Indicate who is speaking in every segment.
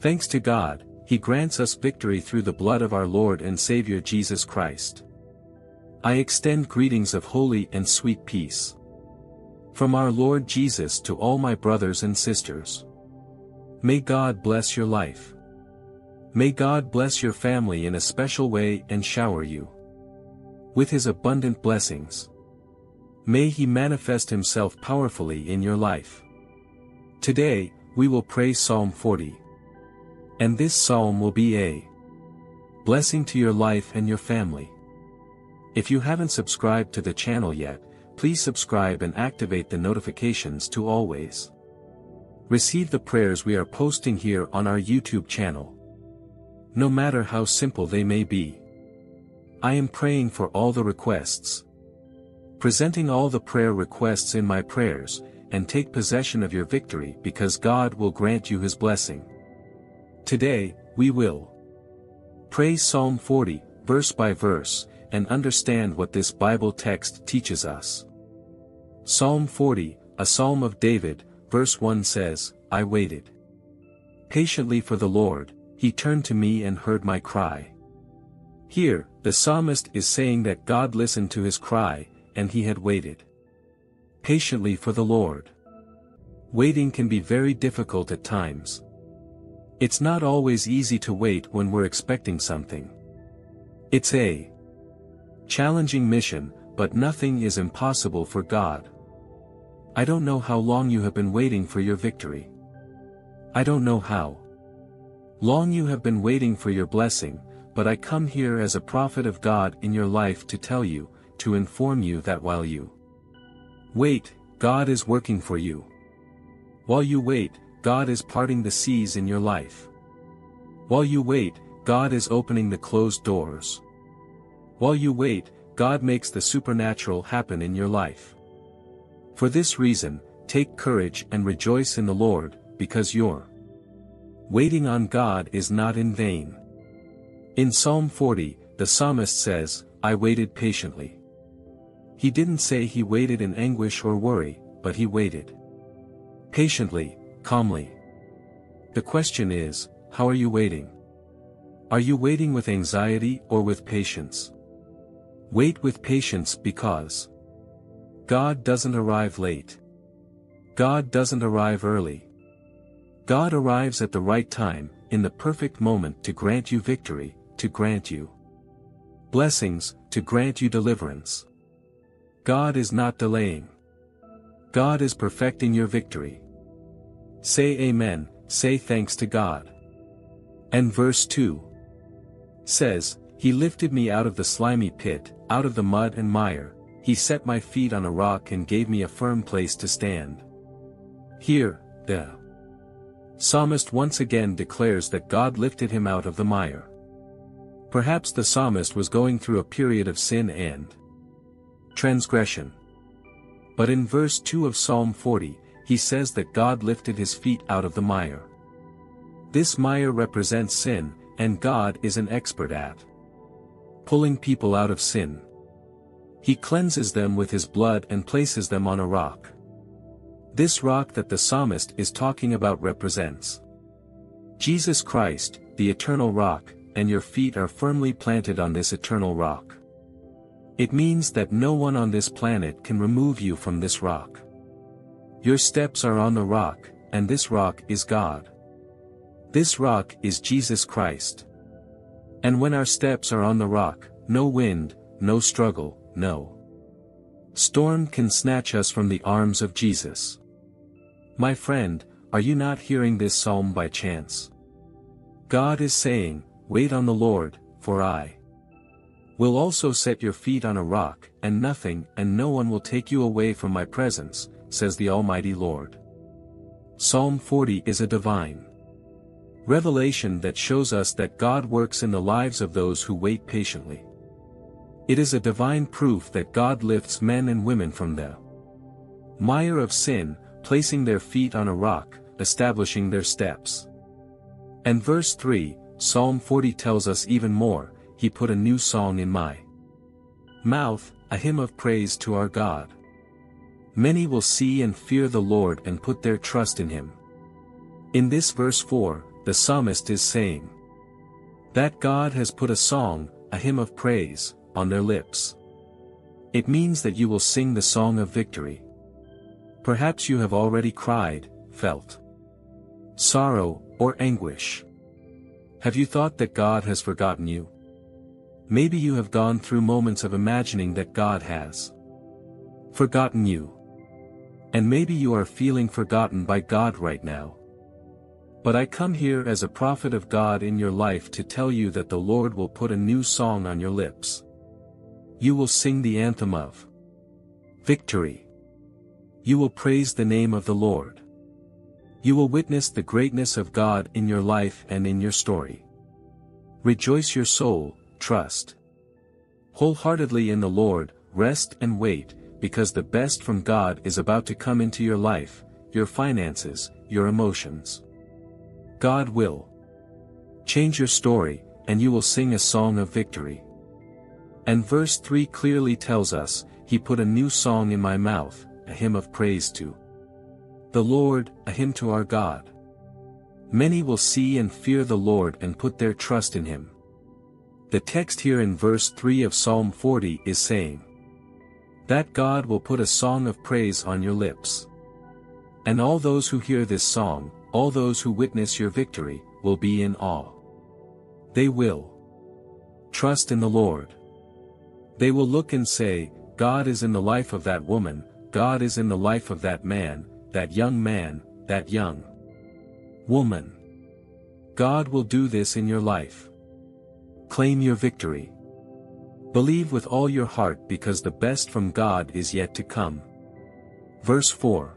Speaker 1: Thanks to God, He grants us victory through the blood of our Lord and Savior Jesus Christ. I extend greetings of holy and sweet peace. From our Lord Jesus to all my brothers and sisters. May God bless your life. May God bless your family in a special way and shower you with His abundant blessings. May He manifest Himself powerfully in your life. Today, we will pray Psalm 40. And this psalm will be a blessing to your life and your family. If you haven't subscribed to the channel yet, please subscribe and activate the notifications to always receive the prayers we are posting here on our YouTube channel. No matter how simple they may be. I am praying for all the requests. Presenting all the prayer requests in my prayers, and take possession of your victory because God will grant you his blessing. Today, we will pray Psalm 40, verse by verse, and understand what this Bible text teaches us. Psalm 40, a psalm of David, verse 1 says, I waited patiently for the Lord, he turned to me and heard my cry. Here, the psalmist is saying that God listened to his cry, and he had waited patiently for the Lord. Waiting can be very difficult at times. It's not always easy to wait when we're expecting something. It's a challenging mission, but nothing is impossible for God. I don't know how long you have been waiting for your victory. I don't know how long you have been waiting for your blessing, but I come here as a prophet of God in your life to tell you, to inform you that while you Wait, God is working for you. While you wait, God is parting the seas in your life. While you wait, God is opening the closed doors. While you wait, God makes the supernatural happen in your life. For this reason, take courage and rejoice in the Lord, because your waiting on God is not in vain. In Psalm 40, the psalmist says, I waited patiently. He didn't say he waited in anguish or worry, but he waited. Patiently, calmly. The question is, how are you waiting? Are you waiting with anxiety or with patience? Wait with patience because God doesn't arrive late. God doesn't arrive early. God arrives at the right time, in the perfect moment to grant you victory, to grant you blessings, to grant you deliverance. God is not delaying. God is perfecting your victory. Say Amen, say thanks to God. And verse 2 says, He lifted me out of the slimy pit, out of the mud and mire, He set my feet on a rock and gave me a firm place to stand. Here, the psalmist once again declares that God lifted him out of the mire. Perhaps the psalmist was going through a period of sin and transgression. But in verse 2 of Psalm 40, he says that God lifted his feet out of the mire. This mire represents sin, and God is an expert at pulling people out of sin. He cleanses them with his blood and places them on a rock. This rock that the psalmist is talking about represents Jesus Christ, the eternal rock, and your feet are firmly planted on this eternal rock. It means that no one on this planet can remove you from this rock. Your steps are on the rock, and this rock is God. This rock is Jesus Christ. And when our steps are on the rock, no wind, no struggle, no storm can snatch us from the arms of Jesus. My friend, are you not hearing this psalm by chance? God is saying, Wait on the Lord, for I will also set your feet on a rock, and nothing and no one will take you away from my presence, says the Almighty Lord. Psalm 40 is a divine revelation that shows us that God works in the lives of those who wait patiently. It is a divine proof that God lifts men and women from the mire of sin, placing their feet on a rock, establishing their steps. And verse 3, Psalm 40 tells us even more, he put a new song in my mouth, a hymn of praise to our God. Many will see and fear the Lord and put their trust in him. In this verse 4, the psalmist is saying. That God has put a song, a hymn of praise, on their lips. It means that you will sing the song of victory. Perhaps you have already cried, felt sorrow, or anguish. Have you thought that God has forgotten you? Maybe you have gone through moments of imagining that God has forgotten you. And maybe you are feeling forgotten by God right now. But I come here as a prophet of God in your life to tell you that the Lord will put a new song on your lips. You will sing the anthem of victory. You will praise the name of the Lord. You will witness the greatness of God in your life and in your story. Rejoice your soul, trust. Wholeheartedly in the Lord, rest and wait, because the best from God is about to come into your life, your finances, your emotions. God will change your story, and you will sing a song of victory. And verse 3 clearly tells us, He put a new song in my mouth, a hymn of praise to the Lord, a hymn to our God. Many will see and fear the Lord and put their trust in Him. The text here in verse 3 of Psalm 40 is saying, That God will put a song of praise on your lips. And all those who hear this song, all those who witness your victory, will be in awe. They will trust in the Lord. They will look and say, God is in the life of that woman, God is in the life of that man, that young man, that young woman. God will do this in your life. Claim your victory. Believe with all your heart because the best from God is yet to come. Verse 4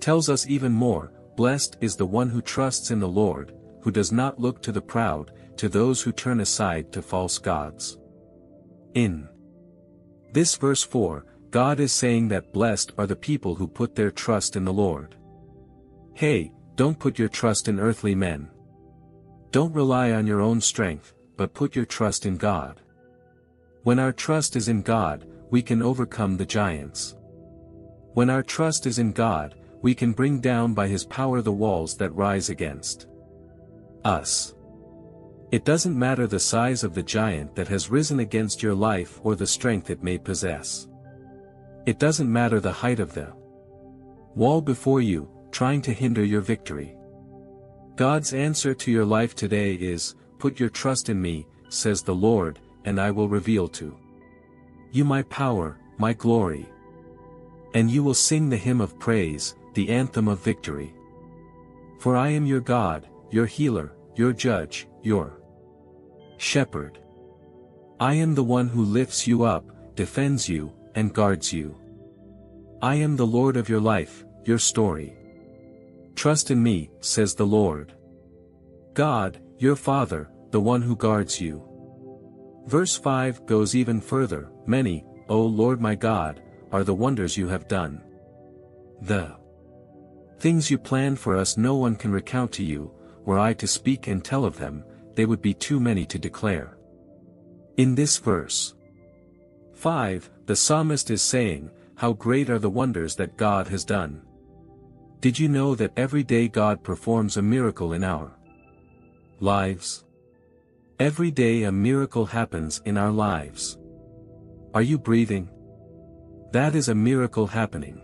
Speaker 1: tells us even more, Blessed is the one who trusts in the Lord, who does not look to the proud, to those who turn aside to false gods. In this verse 4, God is saying that blessed are the people who put their trust in the Lord. Hey, don't put your trust in earthly men. Don't rely on your own strength, but put your trust in God. When our trust is in God, we can overcome the giants. When our trust is in God, we can bring down by his power the walls that rise against us. It doesn't matter the size of the giant that has risen against your life or the strength it may possess. It doesn't matter the height of the wall before you, trying to hinder your victory. God's answer to your life today is, Put your trust in me, says the Lord, and I will reveal to you my power, my glory. And you will sing the hymn of praise, the anthem of victory. For I am your God, your healer, your judge, your shepherd. I am the one who lifts you up, defends you, and guards you. I am the Lord of your life, your story. Trust in me, says the Lord. God, your Father, the one who guards you. Verse 5 goes even further, Many, O Lord my God, are the wonders you have done. The things you planned for us no one can recount to you, were I to speak and tell of them, they would be too many to declare. In this verse 5, the psalmist is saying, How great are the wonders that God has done. Did you know that every day God performs a miracle in our lives? Every day a miracle happens in our lives. Are you breathing? That is a miracle happening.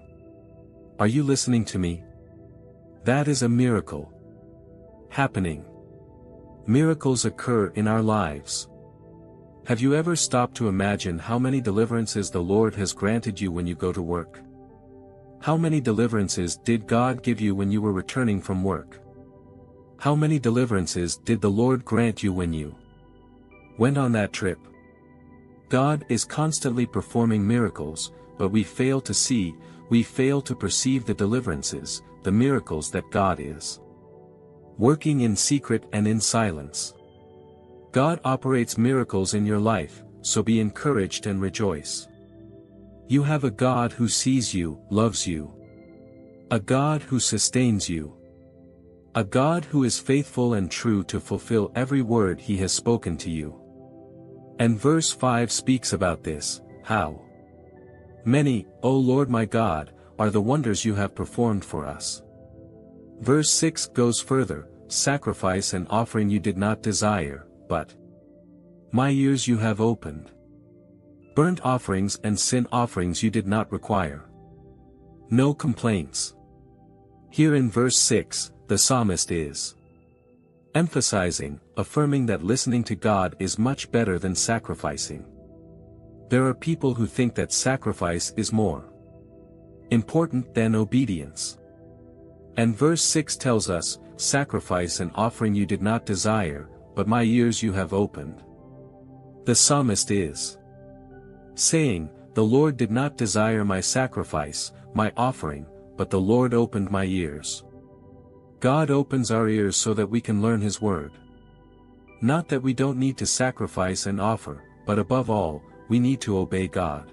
Speaker 1: Are you listening to me? That is a miracle happening. Miracles occur in our lives. Have you ever stopped to imagine how many deliverances the Lord has granted you when you go to work? How many deliverances did God give you when you were returning from work? How many deliverances did the Lord grant you when you went on that trip? God is constantly performing miracles, but we fail to see, we fail to perceive the deliverances, the miracles that God is working in secret and in silence. God operates miracles in your life, so be encouraged and rejoice. You have a God who sees you, loves you. A God who sustains you. A God who is faithful and true to fulfill every word he has spoken to you. And verse 5 speaks about this, how many, O Lord my God, are the wonders you have performed for us. Verse 6 goes further, sacrifice and offering you did not desire, but my ears you have opened. Burnt offerings and sin offerings you did not require. No complaints. Here in verse 6, the psalmist is emphasizing, affirming that listening to God is much better than sacrificing. There are people who think that sacrifice is more important than obedience. And verse 6 tells us, Sacrifice and offering you did not desire, but my ears you have opened. The psalmist is saying, The Lord did not desire my sacrifice, my offering, but the Lord opened my ears. God opens our ears so that we can learn His Word. Not that we don't need to sacrifice and offer, but above all, we need to obey God.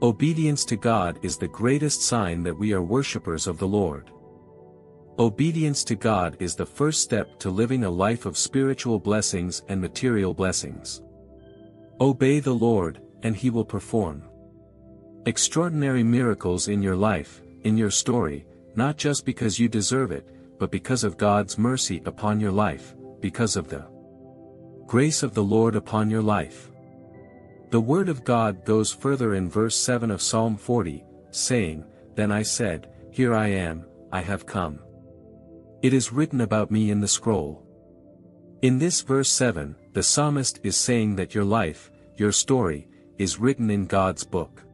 Speaker 1: Obedience to God is the greatest sign that we are worshippers of the Lord. Obedience to God is the first step to living a life of spiritual blessings and material blessings. Obey the Lord, and He will perform extraordinary miracles in your life, in your story, not just because you deserve it, but because of God's mercy upon your life, because of the grace of the Lord upon your life. The word of God goes further in verse 7 of Psalm 40, saying, Then I said, Here I am, I have come. It is written about me in the scroll. In this verse 7, the psalmist is saying that your life, your story, is written in God's book.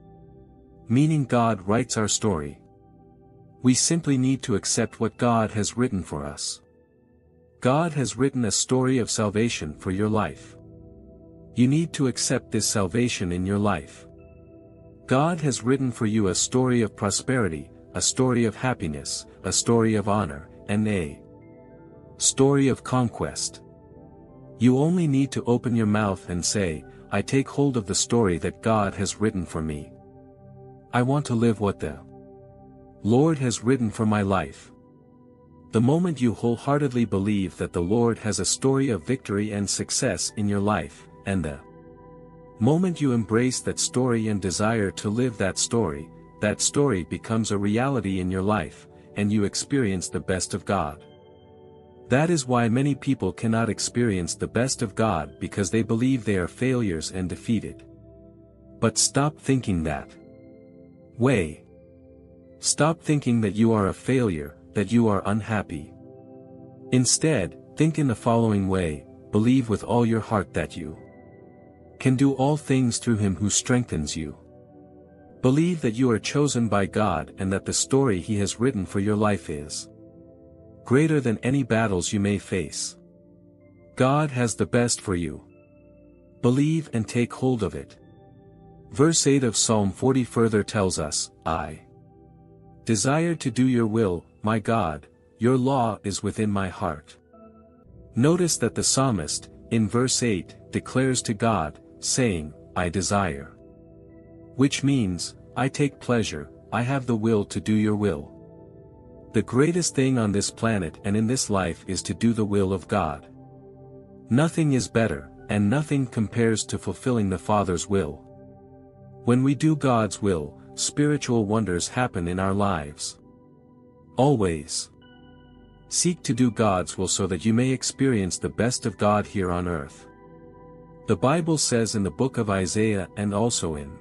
Speaker 1: Meaning God writes our story. We simply need to accept what God has written for us. God has written a story of salvation for your life. You need to accept this salvation in your life. God has written for you a story of prosperity, a story of happiness, a story of honor, and a story of conquest. You only need to open your mouth and say, I take hold of the story that God has written for me. I want to live what the Lord has written for my life. The moment you wholeheartedly believe that the Lord has a story of victory and success in your life, and the moment you embrace that story and desire to live that story, that story becomes a reality in your life, and you experience the best of God. That is why many people cannot experience the best of God because they believe they are failures and defeated. But stop thinking that way. Stop thinking that you are a failure, that you are unhappy. Instead, think in the following way, believe with all your heart that you can do all things through him who strengthens you. Believe that you are chosen by God and that the story He has written for your life is greater than any battles you may face. God has the best for you. Believe and take hold of it. Verse 8 of Psalm 40 further tells us, I desire to do your will, my God, your law is within my heart. Notice that the psalmist, in verse 8, declares to God, saying, I desire. Which means, I take pleasure, I have the will to do your will. The greatest thing on this planet and in this life is to do the will of God. Nothing is better, and nothing compares to fulfilling the Father's will. When we do God's will, spiritual wonders happen in our lives. Always. Seek to do God's will so that you may experience the best of God here on earth. The Bible says in the book of Isaiah and also in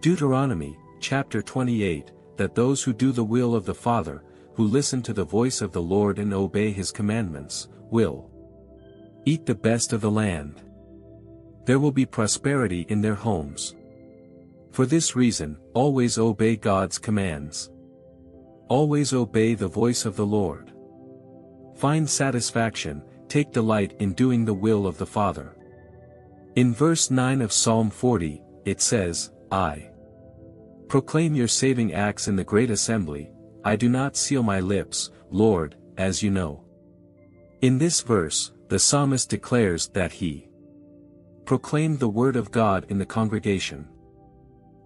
Speaker 1: Deuteronomy, chapter 28, that those who do the will of the Father, who listen to the voice of the Lord and obey his commandments, will eat the best of the land. There will be prosperity in their homes. For this reason, always obey God's commands. Always obey the voice of the Lord. Find satisfaction, take delight in doing the will of the Father. In verse 9 of Psalm 40, it says, I Proclaim your saving acts in the great assembly, I do not seal my lips, Lord, as you know. In this verse, the psalmist declares that he proclaimed the word of God in the congregation.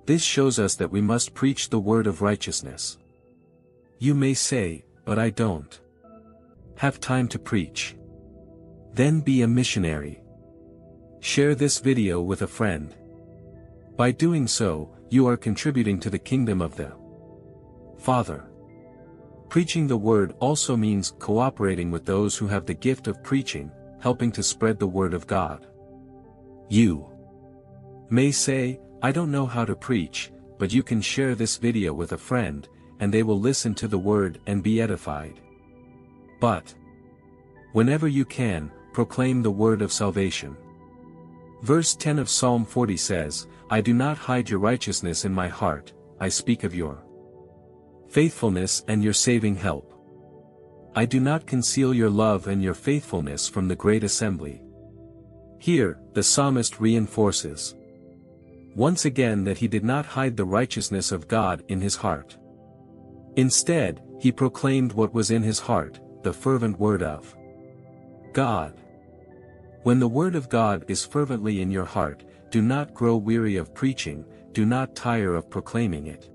Speaker 1: This shows us that we must preach the word of righteousness. You may say, but I don't have time to preach. Then be a missionary. Share this video with a friend. By doing so, you are contributing to the kingdom of the Father. Preaching the word also means cooperating with those who have the gift of preaching, helping to spread the word of God. You may say, I don't know how to preach, but you can share this video with a friend, and they will listen to the word and be edified. But, whenever you can, proclaim the word of salvation. Verse 10 of Psalm 40 says, I do not hide your righteousness in my heart, I speak of your faithfulness and your saving help. I do not conceal your love and your faithfulness from the great assembly. Here, the psalmist reinforces once again that he did not hide the righteousness of God in his heart. Instead, he proclaimed what was in his heart, the fervent word of God. When the word of God is fervently in your heart, do not grow weary of preaching, do not tire of proclaiming it.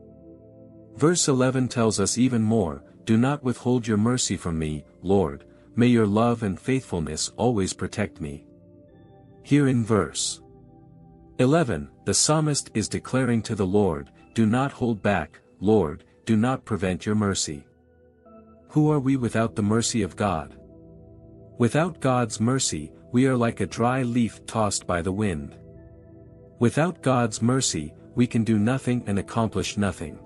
Speaker 1: Verse 11 tells us even more, Do not withhold your mercy from me, Lord, may your love and faithfulness always protect me. Here in verse 11, the psalmist is declaring to the Lord, Do not hold back, Lord, do not prevent your mercy. Who are we without the mercy of God? Without God's mercy, we are like a dry leaf tossed by the wind. Without God's mercy, we can do nothing and accomplish nothing.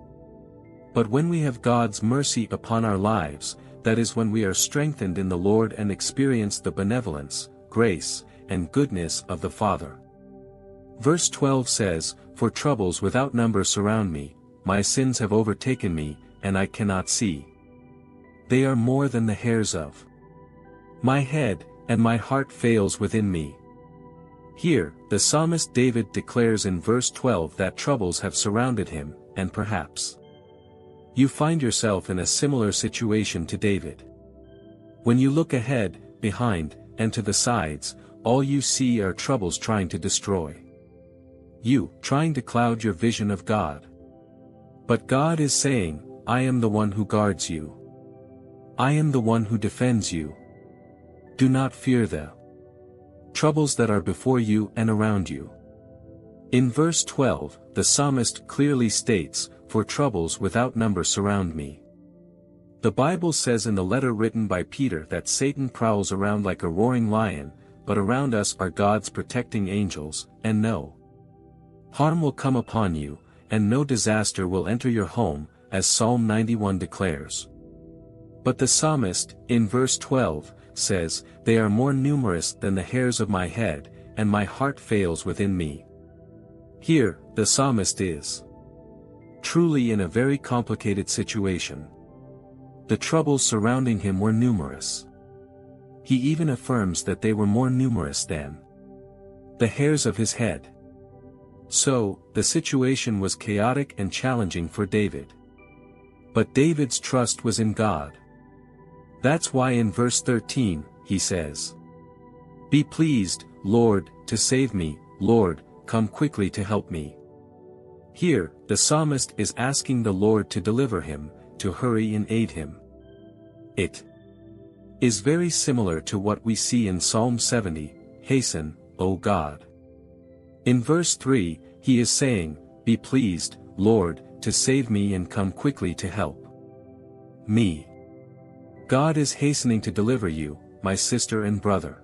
Speaker 1: But when we have God's mercy upon our lives, that is when we are strengthened in the Lord and experience the benevolence, grace, and goodness of the Father. Verse 12 says, For troubles without number surround me, my sins have overtaken me, and I cannot see. They are more than the hairs of my head, and my heart fails within me. Here, the psalmist David declares in verse 12 that troubles have surrounded him, and perhaps you find yourself in a similar situation to David. When you look ahead, behind, and to the sides, all you see are troubles trying to destroy you, trying to cloud your vision of God. But God is saying, I am the one who guards you. I am the one who defends you. Do not fear the troubles that are before you and around you. In verse 12, the psalmist clearly states, for troubles without number surround me. The Bible says in the letter written by Peter that Satan prowls around like a roaring lion, but around us are God's protecting angels, and no harm will come upon you, and no disaster will enter your home, as Psalm 91 declares. But the psalmist, in verse 12, says, They are more numerous than the hairs of my head, and my heart fails within me. Here, the psalmist is truly in a very complicated situation. The troubles surrounding him were numerous. He even affirms that they were more numerous than the hairs of his head. So, the situation was chaotic and challenging for David. But David's trust was in God. That's why in verse 13, he says, Be pleased, Lord, to save me, Lord, come quickly to help me. Here, the psalmist is asking the Lord to deliver him, to hurry and aid him. It is very similar to what we see in Psalm 70, Hasten, O God. In verse 3, he is saying, Be pleased, Lord, to save me and come quickly to help me. God is hastening to deliver you, my sister and brother.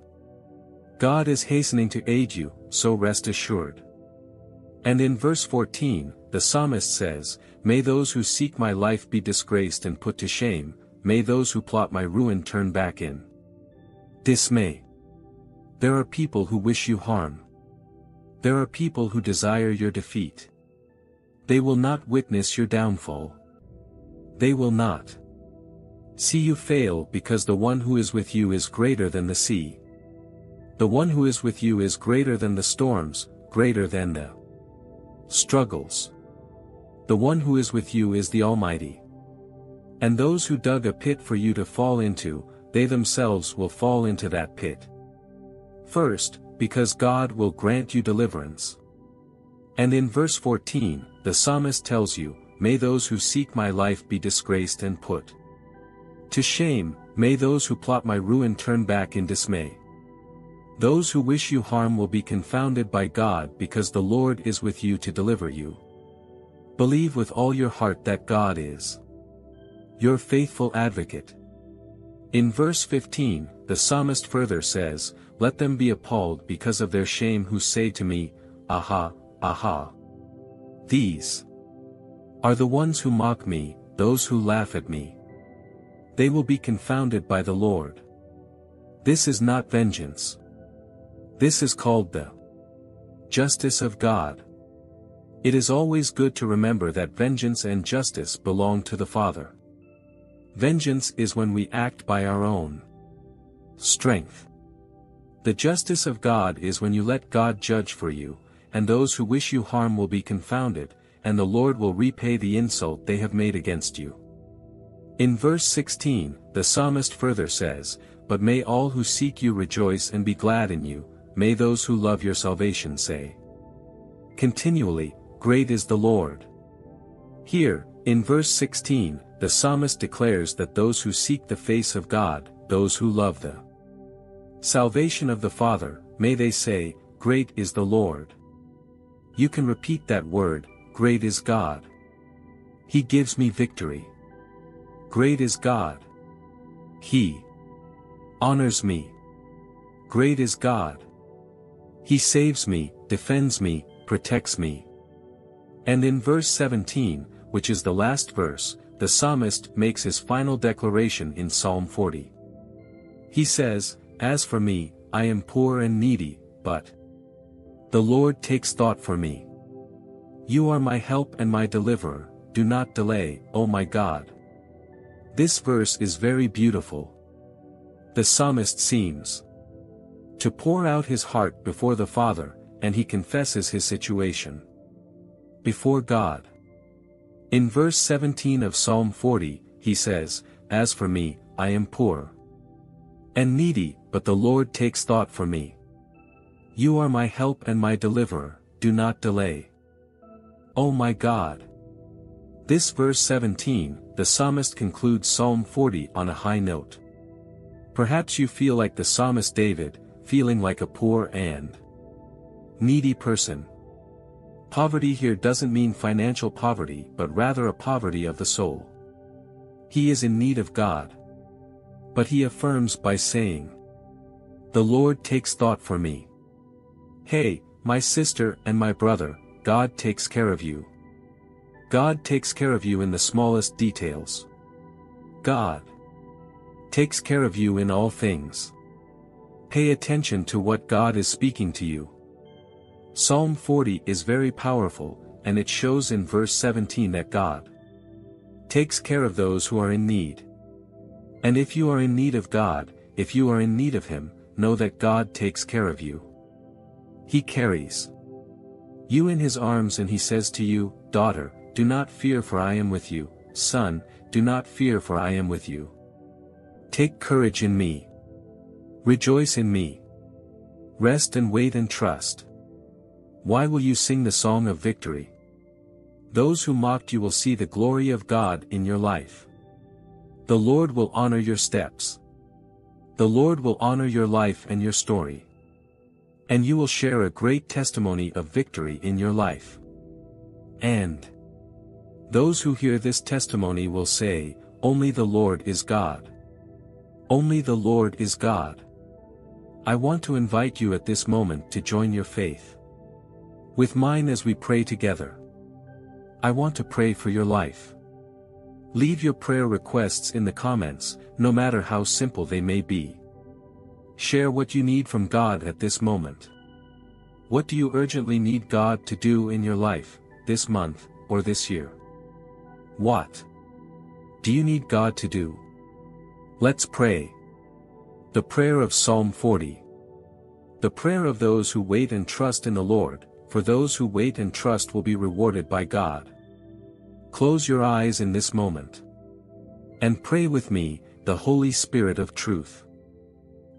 Speaker 1: God is hastening to aid you, so rest assured. And in verse 14, the psalmist says, May those who seek my life be disgraced and put to shame, may those who plot my ruin turn back in dismay. There are people who wish you harm. There are people who desire your defeat. They will not witness your downfall. They will not see you fail because the one who is with you is greater than the sea. The one who is with you is greater than the storms, greater than the struggles. The one who is with you is the Almighty. And those who dug a pit for you to fall into, they themselves will fall into that pit. First, because God will grant you deliverance. And in verse 14, the psalmist tells you, May those who seek my life be disgraced and put to shame, may those who plot my ruin turn back in dismay. Those who wish you harm will be confounded by God because the Lord is with you to deliver you. Believe with all your heart that God is Your faithful advocate. In verse 15, the psalmist further says, Let them be appalled because of their shame who say to me, Aha, aha. These are the ones who mock me, those who laugh at me. They will be confounded by the Lord. This is not vengeance. This is called the justice of God. It is always good to remember that vengeance and justice belong to the Father. Vengeance is when we act by our own strength. The justice of God is when you let God judge for you, and those who wish you harm will be confounded, and the Lord will repay the insult they have made against you. In verse 16, the psalmist further says, But may all who seek you rejoice and be glad in you, may those who love your salvation say. Continually, Great is the Lord. Here, in verse 16, the psalmist declares that those who seek the face of God, those who love the salvation of the Father, may they say, Great is the Lord. You can repeat that word, Great is God. He gives me victory. Great is God. He honors me. Great is God. He saves me, defends me, protects me. And in verse 17, which is the last verse, the psalmist makes his final declaration in Psalm 40. He says, As for me, I am poor and needy, but the Lord takes thought for me. You are my help and my deliverer, do not delay, O my God. This verse is very beautiful. The psalmist seems to pour out his heart before the Father, and he confesses his situation before God. In verse 17 of Psalm 40, he says, As for me, I am poor and needy, but the Lord takes thought for me. You are my help and my deliverer, do not delay. O my God! This verse 17, the psalmist concludes Psalm 40 on a high note. Perhaps you feel like the psalmist David, feeling like a poor and needy person. Poverty here doesn't mean financial poverty but rather a poverty of the soul. He is in need of God. But he affirms by saying, The Lord takes thought for me. Hey, my sister and my brother, God takes care of you. God takes care of you in the smallest details. God takes care of you in all things. Pay attention to what God is speaking to you. Psalm 40 is very powerful, and it shows in verse 17 that God takes care of those who are in need. And if you are in need of God, if you are in need of Him, know that God takes care of you. He carries you in his arms and he says to you, Daughter, do not fear for I am with you, Son, do not fear for I am with you. Take courage in me. Rejoice in me. Rest and wait and trust. Why will you sing the song of victory? Those who mocked you will see the glory of God in your life. The Lord will honor your steps. The Lord will honor your life and your story. And you will share a great testimony of victory in your life. And those who hear this testimony will say, Only the Lord is God. Only the Lord is God. I want to invite you at this moment to join your faith with mine as we pray together. I want to pray for your life. Leave your prayer requests in the comments, no matter how simple they may be. Share what you need from God at this moment. What do you urgently need God to do in your life, this month, or this year? What do you need God to do? Let's pray. The prayer of Psalm 40. The prayer of those who wait and trust in the Lord, for those who wait and trust will be rewarded by God. Close your eyes in this moment. And pray with me, the Holy Spirit of truth.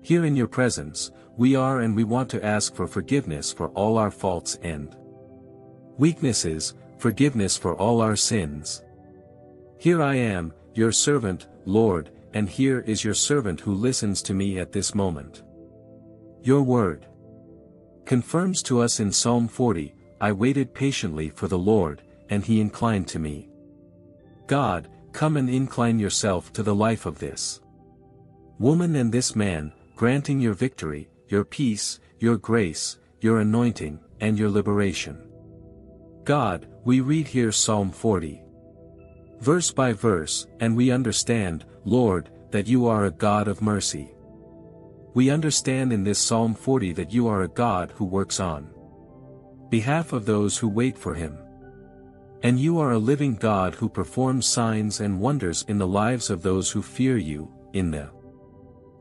Speaker 1: Here in your presence, we are and we want to ask for forgiveness for all our faults and weaknesses, forgiveness for all our sins. Here I am, your servant, Lord, and here is your servant who listens to me at this moment. Your word confirms to us in Psalm 40, I waited patiently for the Lord, and he inclined to me. God, come and incline yourself to the life of this woman and this man, granting your victory, your peace, your grace, your anointing, and your liberation. God, we read here Psalm 40. Verse by verse, and we understand, Lord, that you are a God of mercy. We understand in this Psalm 40 that you are a God who works on behalf of those who wait for him. And you are a living God who performs signs and wonders in the lives of those who fear you, in the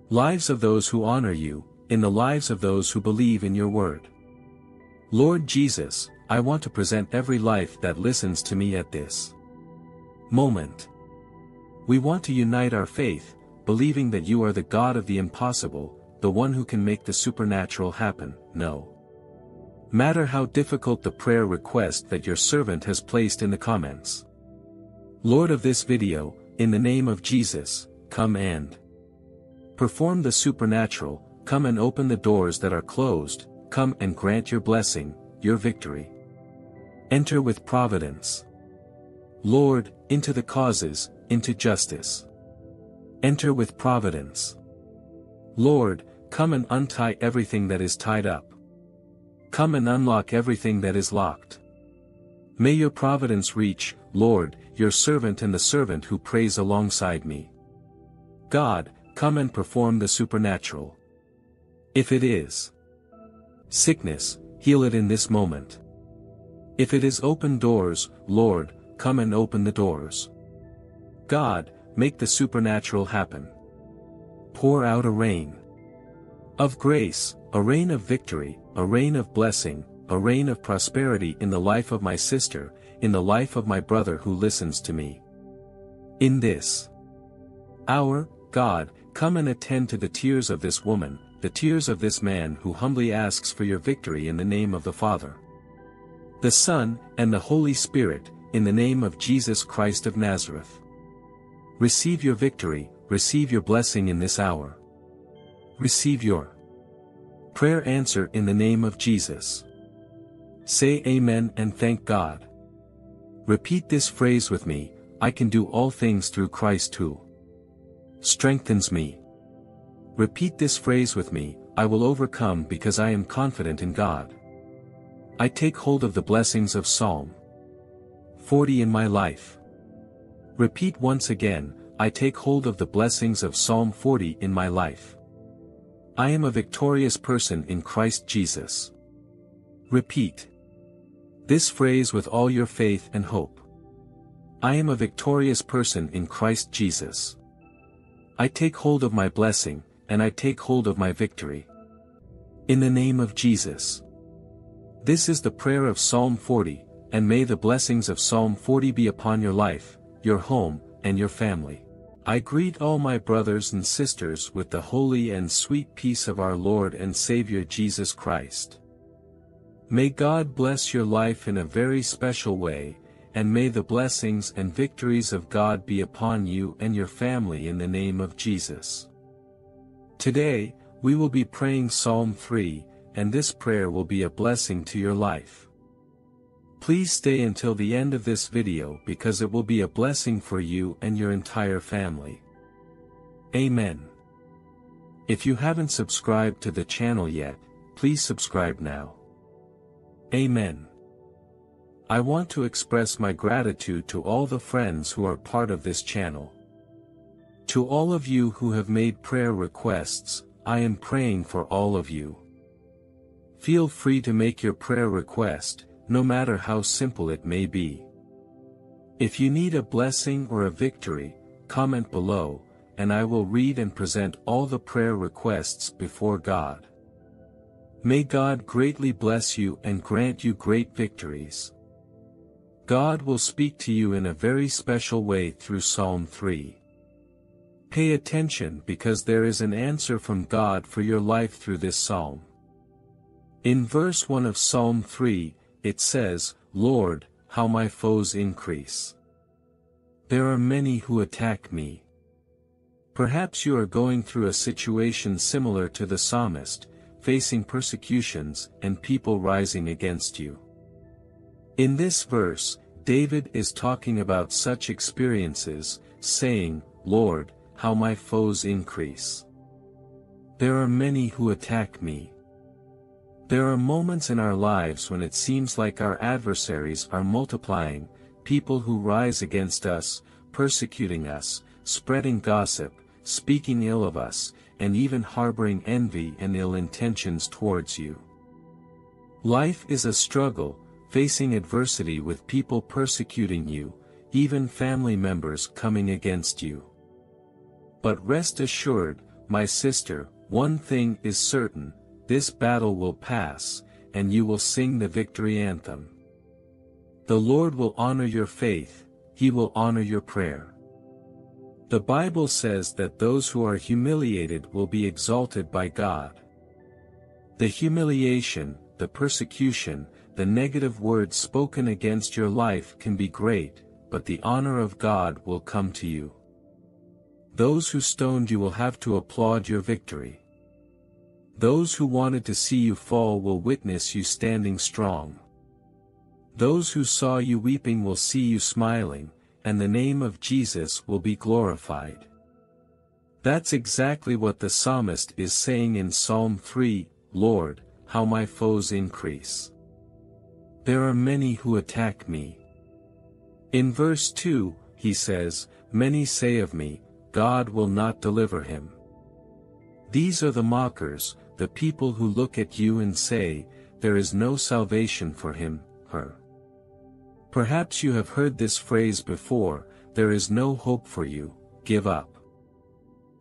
Speaker 1: lives of those who honor you, in the lives of those who believe in your word. Lord Jesus, I want to present every life that listens to me at this moment. We want to unite our faith, believing that you are the God of the impossible, the one who can make the supernatural happen, no. Matter how difficult the prayer request that your servant has placed in the comments. Lord of this video, in the name of Jesus, come and perform the supernatural, come and open the doors that are closed, come and grant your blessing, your victory. Enter with providence. Lord, into the causes, into justice. Enter with providence. Lord, come and untie everything that is tied up. Come and unlock everything that is locked. May your providence reach, Lord, your servant and the servant who prays alongside me. God, come and perform the supernatural. If it is sickness, heal it in this moment. If it is open doors, Lord, come and open the doors. God, make the supernatural happen. Pour out a rain of grace, a reign of victory, a reign of blessing, a reign of prosperity in the life of my sister, in the life of my brother who listens to me. In this hour, God, come and attend to the tears of this woman, the tears of this man who humbly asks for your victory in the name of the Father, the Son, and the Holy Spirit, in the name of Jesus Christ of Nazareth. Receive your victory, receive your blessing in this hour. Receive your prayer answer in the name of Jesus. Say Amen and thank God. Repeat this phrase with me, I can do all things through Christ who strengthens me. Repeat this phrase with me, I will overcome because I am confident in God. I take hold of the blessings of Psalm 40 in my life. Repeat once again, I take hold of the blessings of Psalm 40 in my life. I am a victorious person in Christ Jesus. Repeat this phrase with all your faith and hope. I am a victorious person in Christ Jesus. I take hold of my blessing, and I take hold of my victory. In the name of Jesus. This is the prayer of Psalm 40, and may the blessings of Psalm 40 be upon your life, your home, and your family. I greet all my brothers and sisters with the holy and sweet peace of our Lord and Savior Jesus Christ. May God bless your life in a very special way, and may the blessings and victories of God be upon you and your family in the name of Jesus. Today, we will be praying Psalm 3, and this prayer will be a blessing to your life. Please stay until the end of this video because it will be a blessing for you and your entire family. Amen. If you haven't subscribed to the channel yet, please subscribe now. Amen. I want to express my gratitude to all the friends who are part of this channel. To all of you who have made prayer requests, I am praying for all of you. Feel free to make your prayer request, no matter how simple it may be. If you need a blessing or a victory, comment below, and I will read and present all the prayer requests before God. May God greatly bless you and grant you great victories. God will speak to you in a very special way through Psalm 3. Pay attention because there is an answer from God for your life through this psalm. In verse 1 of Psalm 3, it says, Lord, how my foes increase. There are many who attack me. Perhaps you are going through a situation similar to the psalmist, facing persecutions and people rising against you. In this verse, David is talking about such experiences, saying, Lord, how my foes increase. There are many who attack me. There are moments in our lives when it seems like our adversaries are multiplying, people who rise against us, persecuting us, spreading gossip, speaking ill of us, and even harboring envy and ill intentions towards you. Life is a struggle, facing adversity with people persecuting you, even family members coming against you. But rest assured, my sister, one thing is certain, this battle will pass, and you will sing the victory anthem. The Lord will honor your faith, He will honor your prayer. The Bible says that those who are humiliated will be exalted by God. The humiliation, the persecution, the negative words spoken against your life can be great, but the honor of God will come to you. Those who stoned you will have to applaud your victory. Those who wanted to see you fall will witness you standing strong. Those who saw you weeping will see you smiling, and the name of Jesus will be glorified. That's exactly what the psalmist is saying in Psalm 3, Lord, how my foes increase. There are many who attack me. In verse 2, he says, Many say of me, God will not deliver him. These are the mockers, the people who look at you and say, There is no salvation for him, her. Perhaps you have heard this phrase before, there is no hope for you, give up.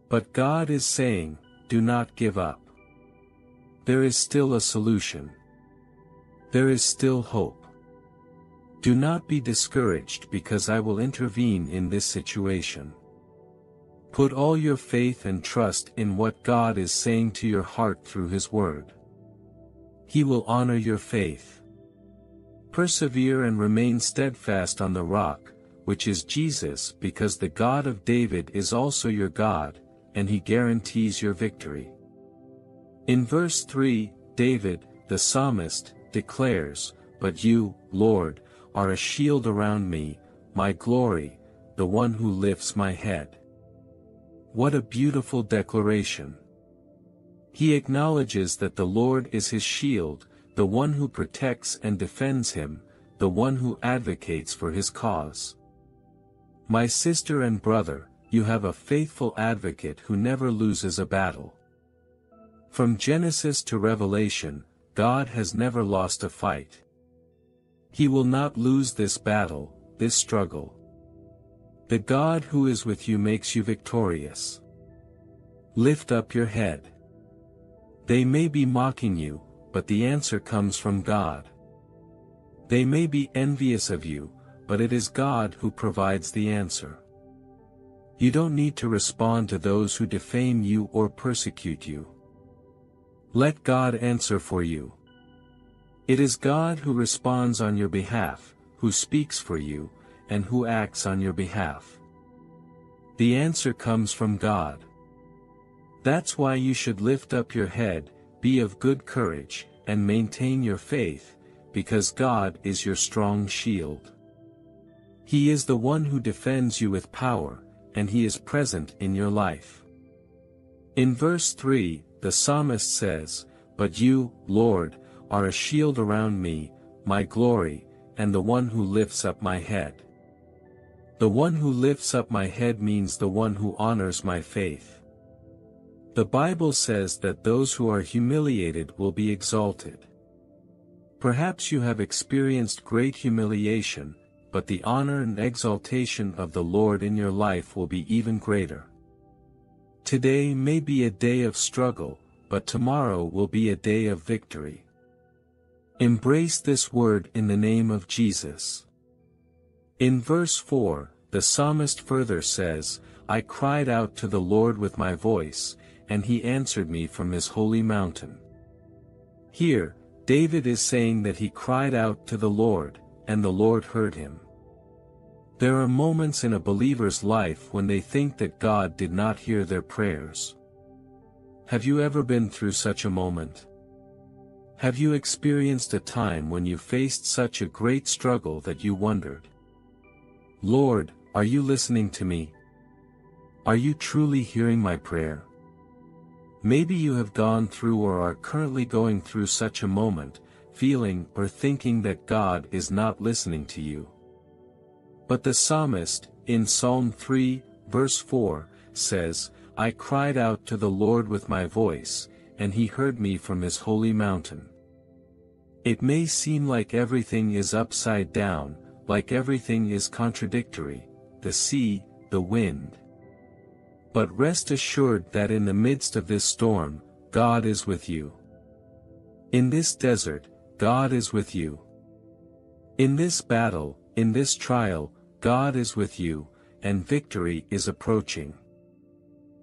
Speaker 1: But God is saying, do not give up. There is still a solution. There is still hope. Do not be discouraged because I will intervene in this situation. Put all your faith and trust in what God is saying to your heart through His Word. He will honor your faith. Persevere and remain steadfast on the rock, which is Jesus because the God of David is also your God, and he guarantees your victory. In verse 3, David, the psalmist, declares, But you, Lord, are a shield around me, my glory, the one who lifts my head. What a beautiful declaration! He acknowledges that the Lord is his shield, the one who protects and defends him, the one who advocates for his cause. My sister and brother, you have a faithful advocate who never loses a battle. From Genesis to Revelation, God has never lost a fight. He will not lose this battle, this struggle. The God who is with you makes you victorious. Lift up your head. They may be mocking you, but the answer comes from God. They may be envious of you, but it is God who provides the answer. You don't need to respond to those who defame you or persecute you. Let God answer for you. It is God who responds on your behalf, who speaks for you, and who acts on your behalf. The answer comes from God. That's why you should lift up your head, be of good courage, and maintain your faith, because God is your strong shield. He is the one who defends you with power, and he is present in your life. In verse 3, the psalmist says, But you, Lord, are a shield around me, my glory, and the one who lifts up my head. The one who lifts up my head means the one who honors my faith. The Bible says that those who are humiliated will be exalted. Perhaps you have experienced great humiliation, but the honor and exaltation of the Lord in your life will be even greater. Today may be a day of struggle, but tomorrow will be a day of victory. Embrace this word in the name of Jesus. In verse 4, the psalmist further says, I cried out to the Lord with my voice, and he answered me from his holy mountain. Here, David is saying that he cried out to the Lord, and the Lord heard him. There are moments in a believer's life when they think that God did not hear their prayers. Have you ever been through such a moment? Have you experienced a time when you faced such a great struggle that you wondered, Lord, are you listening to me? Are you truly hearing my prayer? Maybe you have gone through or are currently going through such a moment, feeling or thinking that God is not listening to you. But the psalmist, in Psalm 3, verse 4, says, I cried out to the Lord with my voice, and he heard me from his holy mountain. It may seem like everything is upside down, like everything is contradictory, the sea, the wind. But rest assured that in the midst of this storm, God is with you. In this desert, God is with you. In this battle, in this trial, God is with you, and victory is approaching.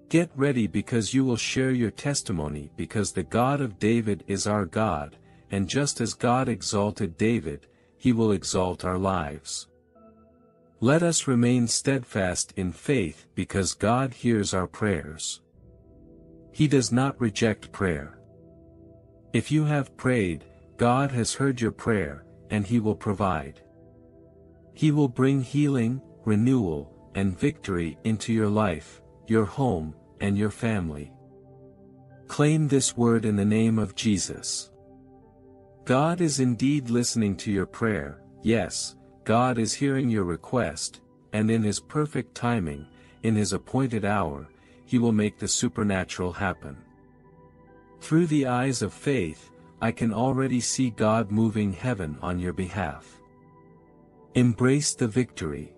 Speaker 1: Get ready because you will share your testimony because the God of David is our God, and just as God exalted David, he will exalt our lives. Let us remain steadfast in faith because God hears our prayers. He does not reject prayer. If you have prayed, God has heard your prayer, and He will provide. He will bring healing, renewal, and victory into your life, your home, and your family. Claim this word in the name of Jesus. God is indeed listening to your prayer, yes, God is hearing your request, and in His perfect timing, in His appointed hour, He will make the supernatural happen. Through the eyes of faith, I can already see God moving heaven on your behalf. Embrace the victory.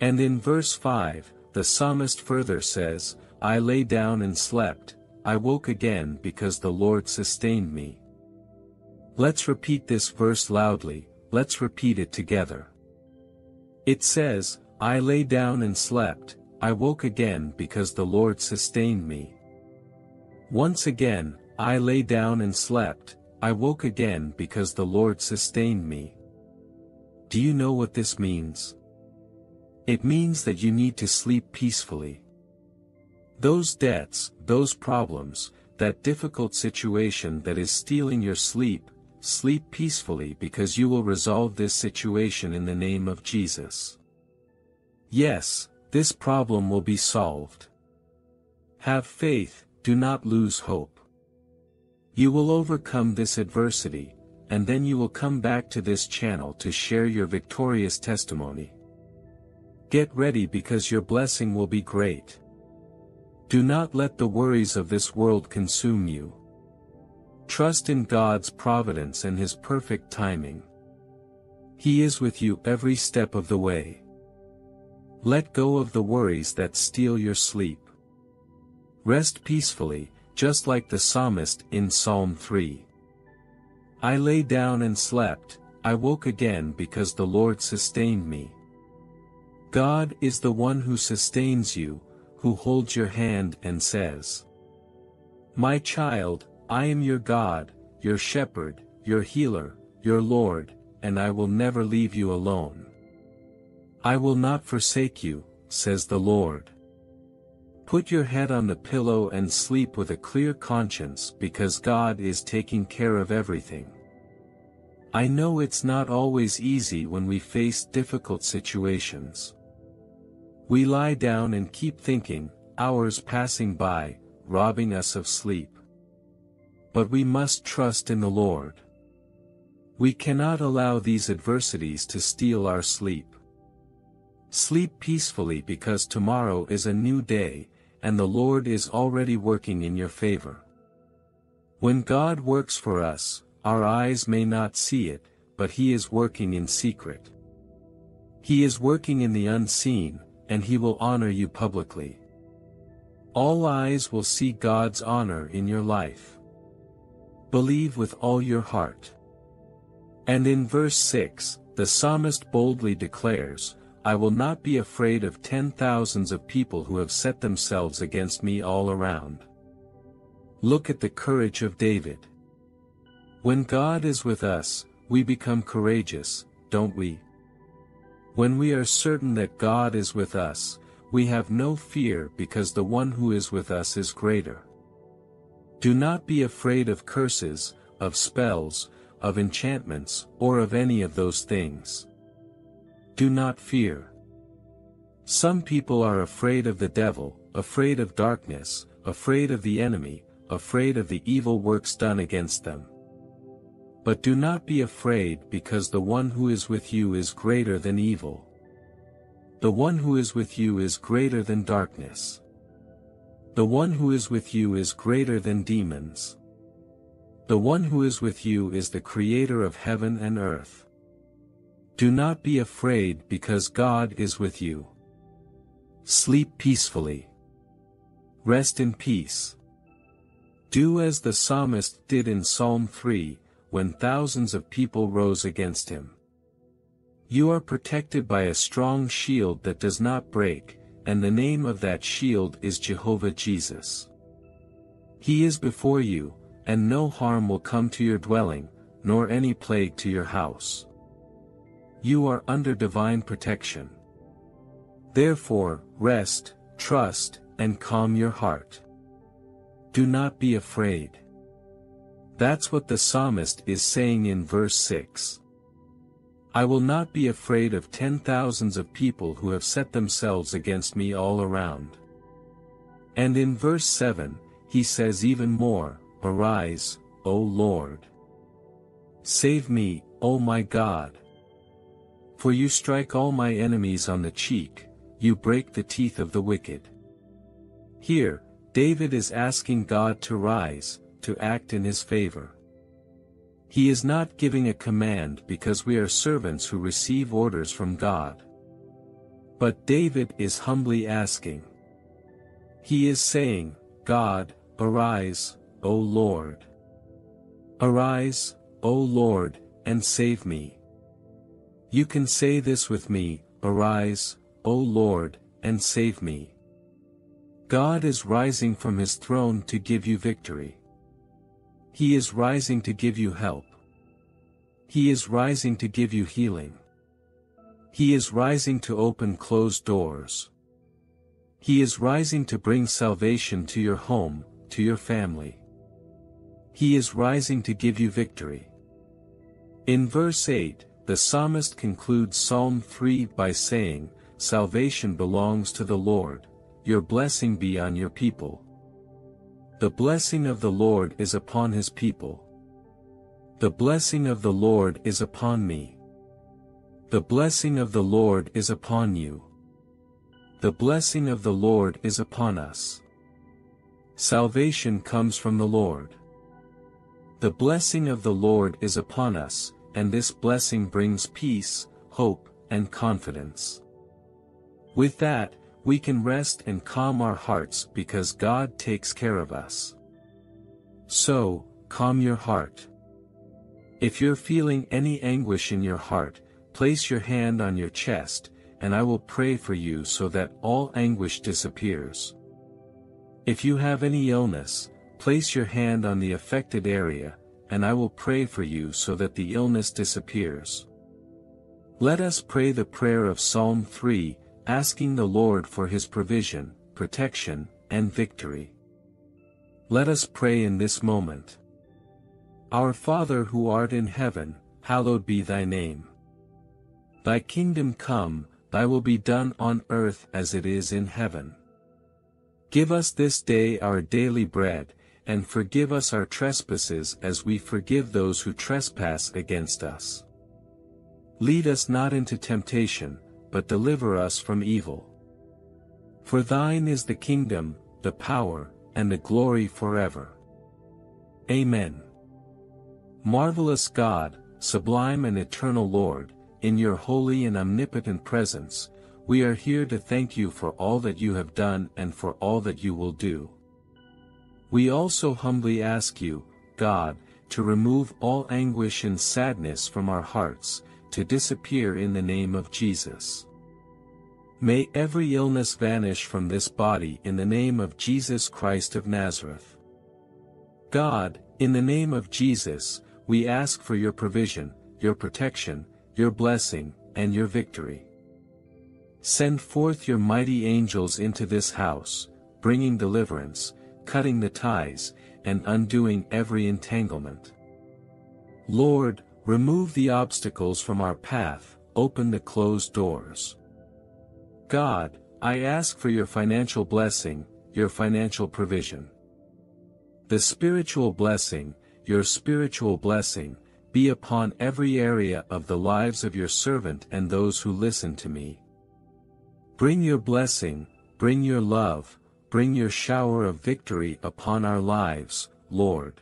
Speaker 1: And in verse 5, the psalmist further says, I lay down and slept, I woke again because the Lord sustained me. Let's repeat this verse loudly, let's repeat it together. It says, I lay down and slept, I woke again because the Lord sustained me. Once again, I lay down and slept, I woke again because the Lord sustained me. Do you know what this means? It means that you need to sleep peacefully. Those debts, those problems, that difficult situation that is stealing your sleep, Sleep peacefully because you will resolve this situation in the name of Jesus. Yes, this problem will be solved. Have faith, do not lose hope. You will overcome this adversity, and then you will come back to this channel to share your victorious testimony. Get ready because your blessing will be great. Do not let the worries of this world consume you. Trust in God's providence and His perfect timing. He is with you every step of the way. Let go of the worries that steal your sleep. Rest peacefully, just like the psalmist in Psalm 3. I lay down and slept, I woke again because the Lord sustained me. God is the one who sustains you, who holds your hand and says, My child, I am your God, your shepherd, your healer, your Lord, and I will never leave you alone. I will not forsake you, says the Lord. Put your head on the pillow and sleep with a clear conscience because God is taking care of everything. I know it's not always easy when we face difficult situations. We lie down and keep thinking, hours passing by, robbing us of sleep. But we must trust in the Lord. We cannot allow these adversities to steal our sleep. Sleep peacefully because tomorrow is a new day, and the Lord is already working in your favor. When God works for us, our eyes may not see it, but He is working in secret. He is working in the unseen, and He will honor you publicly. All eyes will see God's honor in your life. Believe with all your heart. And in verse 6, the psalmist boldly declares, I will not be afraid of ten thousands of people who have set themselves against me all around. Look at the courage of David. When God is with us, we become courageous, don't we? When we are certain that God is with us, we have no fear because the one who is with us is greater. Do not be afraid of curses, of spells, of enchantments, or of any of those things. Do not fear. Some people are afraid of the devil, afraid of darkness, afraid of the enemy, afraid of the evil works done against them. But do not be afraid because the one who is with you is greater than evil. The one who is with you is greater than darkness. The one who is with you is greater than demons. The one who is with you is the creator of heaven and earth. Do not be afraid because God is with you. Sleep peacefully. Rest in peace. Do as the psalmist did in Psalm 3, when thousands of people rose against him. You are protected by a strong shield that does not break, and the name of that shield is Jehovah Jesus. He is before you, and no harm will come to your dwelling, nor any plague to your house. You are under divine protection. Therefore, rest, trust, and calm your heart. Do not be afraid. That's what the psalmist is saying in verse 6. I will not be afraid of ten thousands of people who have set themselves against me all around. And in verse 7, he says even more, Arise, O Lord. Save me, O my God. For you strike all my enemies on the cheek, you break the teeth of the wicked. Here, David is asking God to rise, to act in his favor. He is not giving a command because we are servants who receive orders from God. But David is humbly asking. He is saying, God, arise, O Lord. Arise, O Lord, and save me. You can say this with me, Arise, O Lord, and save me. God is rising from his throne to give you victory. He is rising to give you help. He is rising to give you healing. He is rising to open closed doors. He is rising to bring salvation to your home, to your family. He is rising to give you victory. In verse 8, the psalmist concludes Psalm 3 by saying, Salvation belongs to the Lord, your blessing be on your people. The blessing of the Lord is upon his people. The blessing of the Lord is upon me. The blessing of the Lord is upon you. The blessing of the Lord is upon us. Salvation comes from the Lord. The blessing of the Lord is upon us, and this blessing brings peace, hope, and confidence. With that, we can rest and calm our hearts because God takes care of us. So, calm your heart. If you're feeling any anguish in your heart, place your hand on your chest, and I will pray for you so that all anguish disappears. If you have any illness, place your hand on the affected area, and I will pray for you so that the illness disappears. Let us pray the prayer of Psalm 3, asking the Lord for his provision, protection, and victory. Let us pray in this moment. Our Father who art in heaven, hallowed be thy name. Thy kingdom come, thy will be done on earth as it is in heaven. Give us this day our daily bread, and forgive us our trespasses as we forgive those who trespass against us. Lead us not into temptation, but deliver us from evil. For thine is the kingdom, the power, and the glory forever. Amen. Marvelous God, sublime and eternal Lord, in your holy and omnipotent presence, we are here to thank you for all that you have done and for all that you will do. We also humbly ask you, God, to remove all anguish and sadness from our hearts, to disappear in the name of Jesus. May every illness vanish from this body in the name of Jesus Christ of Nazareth. God, in the name of Jesus, we ask for your provision, your protection, your blessing, and your victory. Send forth your mighty angels into this house, bringing deliverance, cutting the ties, and undoing every entanglement. Lord, remove the obstacles from our path, open the closed doors. God, I ask for your financial blessing, your financial provision. The spiritual blessing, your spiritual blessing, be upon every area of the lives of your servant and those who listen to me. Bring your blessing, bring your love, bring your shower of victory upon our lives, Lord.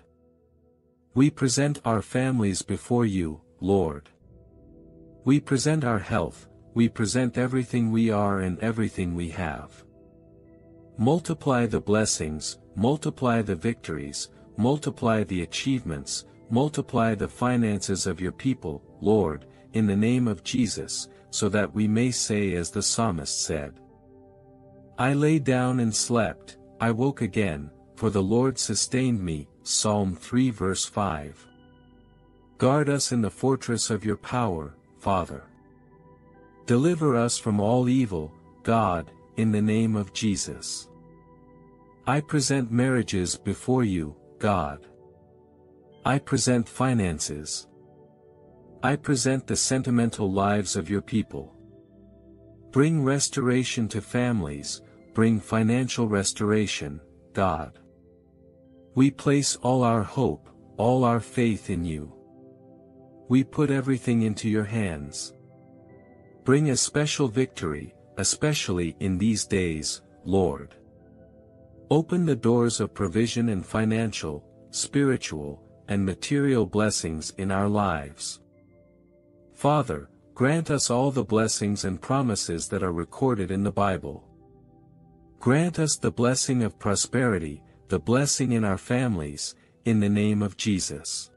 Speaker 1: We present our families before you, Lord. We present our health, we present everything we are and everything we have. Multiply the blessings, multiply the victories, multiply the achievements, multiply the finances of your people, Lord, in the name of Jesus, so that we may say as the psalmist said. I lay down and slept, I woke again, for the Lord sustained me, Psalm 3 verse 5. Guard us in the fortress of your power, Father. Deliver us from all evil, God, in the name of Jesus. I present marriages before you, God. I present finances. I present the sentimental lives of your people. Bring restoration to families, bring financial restoration, God. We place all our hope, all our faith in you. We put everything into your hands. Bring a special victory, especially in these days, Lord. Open the doors of provision and financial, spiritual, and material blessings in our lives. Father, grant us all the blessings and promises that are recorded in the Bible. Grant us the blessing of prosperity, the blessing in our families, in the name of Jesus.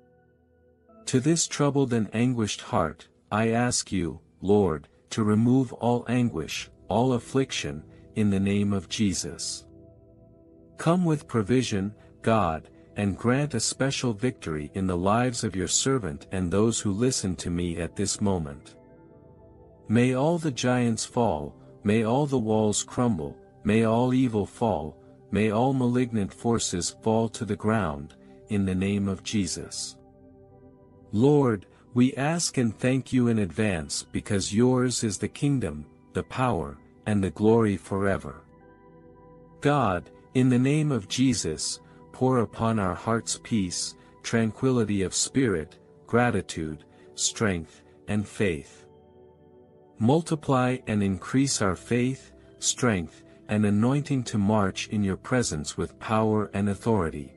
Speaker 1: To this troubled and anguished heart, I ask you, Lord, to remove all anguish, all affliction, in the name of Jesus. Come with provision, God, and grant a special victory in the lives of your servant and those who listen to me at this moment. May all the giants fall, may all the walls crumble, May all evil fall, may all malignant forces fall to the ground, in the name of Jesus. Lord, we ask and thank you in advance because yours is the kingdom, the power, and the glory forever. God, in the name of Jesus, pour upon our hearts peace, tranquility of spirit, gratitude, strength, and faith. Multiply and increase our faith, strength, an anointing to march in your presence with power and authority.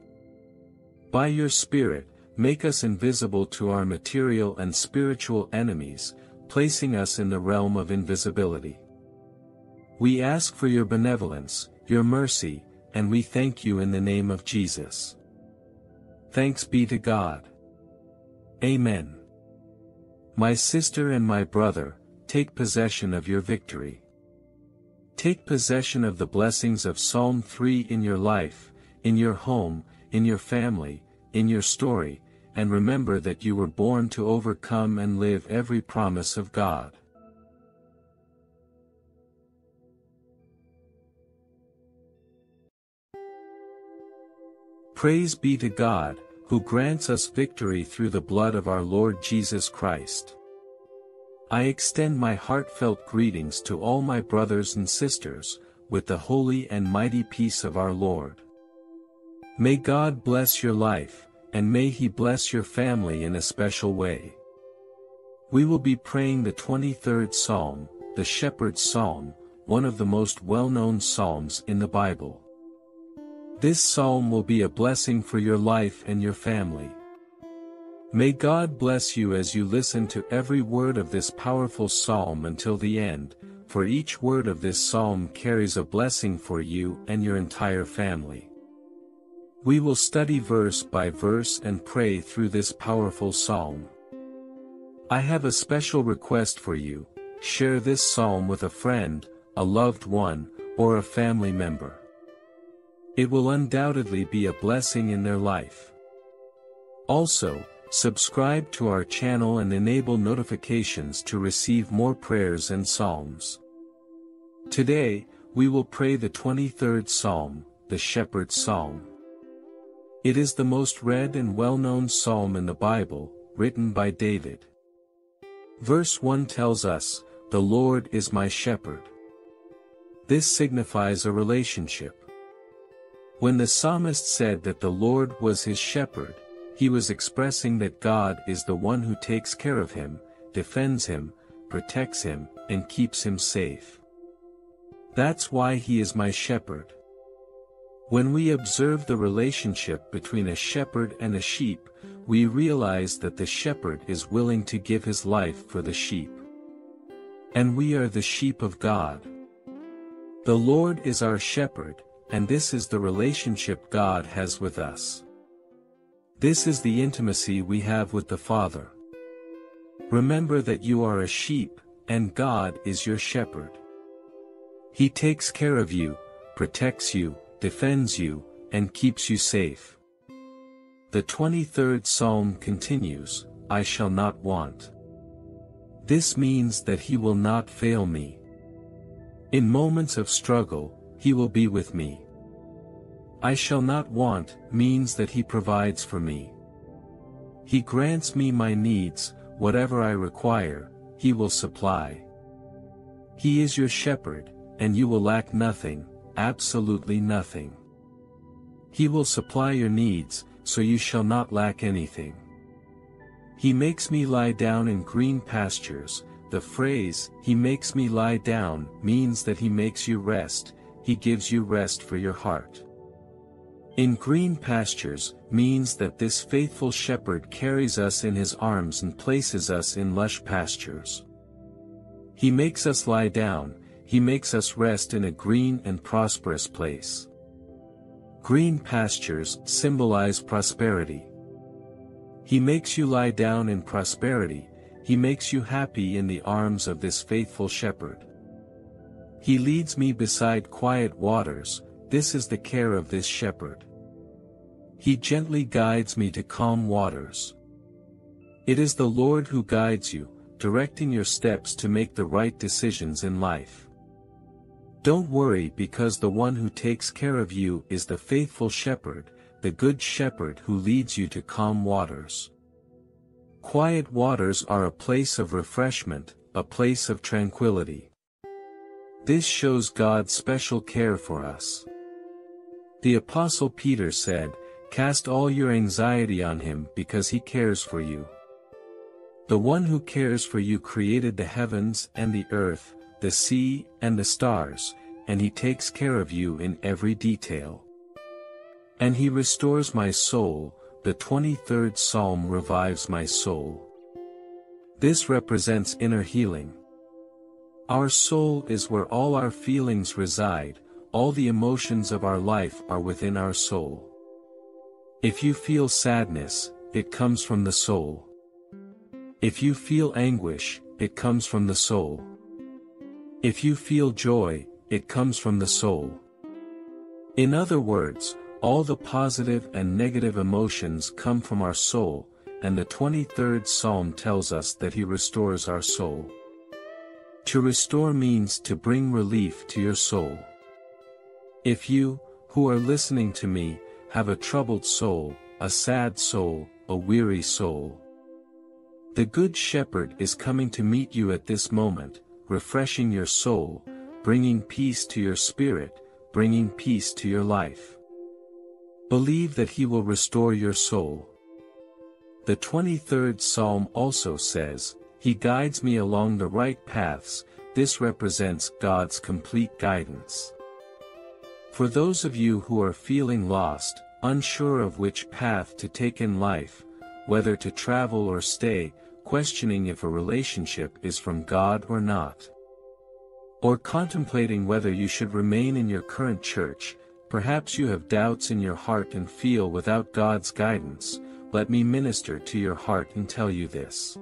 Speaker 1: By your Spirit, make us invisible to our material and spiritual enemies, placing us in the realm of invisibility. We ask for your benevolence, your mercy, and we thank you in the name of Jesus. Thanks be to God. Amen. My sister and my brother, take possession of your victory. Take possession of the blessings of Psalm 3 in your life, in your home, in your family, in your story, and remember that you were born to overcome and live every promise of God. Praise be to God, who grants us victory through the blood of our Lord Jesus Christ. I extend my heartfelt greetings to all my brothers and sisters, with the holy and mighty peace of our Lord. May God bless your life, and may He bless your family in a special way. We will be praying the 23rd Psalm, the Shepherd's Psalm, one of the most well-known psalms in the Bible. This psalm will be a blessing for your life and your family. May God bless you as you listen to every word of this powerful psalm until the end, for each word of this psalm carries a blessing for you and your entire family. We will study verse by verse and pray through this powerful psalm. I have a special request for you, share this psalm with a friend, a loved one, or a family member. It will undoubtedly be a blessing in their life. Also, Subscribe to our channel and enable notifications to receive more prayers and psalms. Today, we will pray the 23rd Psalm, the Shepherd's Psalm. It is the most read and well-known psalm in the Bible, written by David. Verse 1 tells us, The Lord is my shepherd. This signifies a relationship. When the psalmist said that the Lord was his shepherd, he was expressing that God is the one who takes care of him, defends him, protects him, and keeps him safe. That's why he is my shepherd. When we observe the relationship between a shepherd and a sheep, we realize that the shepherd is willing to give his life for the sheep. And we are the sheep of God. The Lord is our shepherd, and this is the relationship God has with us. This is the intimacy we have with the Father. Remember that you are a sheep, and God is your shepherd. He takes care of you, protects you, defends you, and keeps you safe. The 23rd Psalm continues, I shall not want. This means that he will not fail me. In moments of struggle, he will be with me. I shall not want means that he provides for me. He grants me my needs, whatever I require, he will supply. He is your shepherd, and you will lack nothing, absolutely nothing. He will supply your needs, so you shall not lack anything. He makes me lie down in green pastures, the phrase, he makes me lie down, means that he makes you rest, he gives you rest for your heart. In green pastures, means that this faithful shepherd carries us in his arms and places us in lush pastures. He makes us lie down, he makes us rest in a green and prosperous place. Green pastures symbolize prosperity. He makes you lie down in prosperity, he makes you happy in the arms of this faithful shepherd. He leads me beside quiet waters, this is the care of this shepherd. He gently guides me to calm waters. It is the Lord who guides you, directing your steps to make the right decisions in life. Don't worry because the one who takes care of you is the faithful shepherd, the good shepherd who leads you to calm waters. Quiet waters are a place of refreshment, a place of tranquility. This shows God's special care for us. The Apostle Peter said, Cast all your anxiety on him because he cares for you. The one who cares for you created the heavens and the earth, the sea and the stars, and he takes care of you in every detail. And he restores my soul, the 23rd Psalm revives my soul. This represents inner healing. Our soul is where all our feelings reside, all the emotions of our life are within our soul. If you feel sadness, it comes from the soul. If you feel anguish, it comes from the soul. If you feel joy, it comes from the soul. In other words, all the positive and negative emotions come from our soul, and the 23rd Psalm tells us that he restores our soul. To restore means to bring relief to your soul. If you, who are listening to me, have a troubled soul, a sad soul, a weary soul. The Good Shepherd is coming to meet you at this moment, refreshing your soul, bringing peace to your spirit, bringing peace to your life. Believe that he will restore your soul. The 23rd Psalm also says, He guides me along the right paths, this represents God's complete guidance. For those of you who are feeling lost, unsure of which path to take in life, whether to travel or stay, questioning if a relationship is from God or not. Or contemplating whether you should remain in your current church, perhaps you have doubts in your heart and feel without God's guidance, let me minister to your heart and tell you this.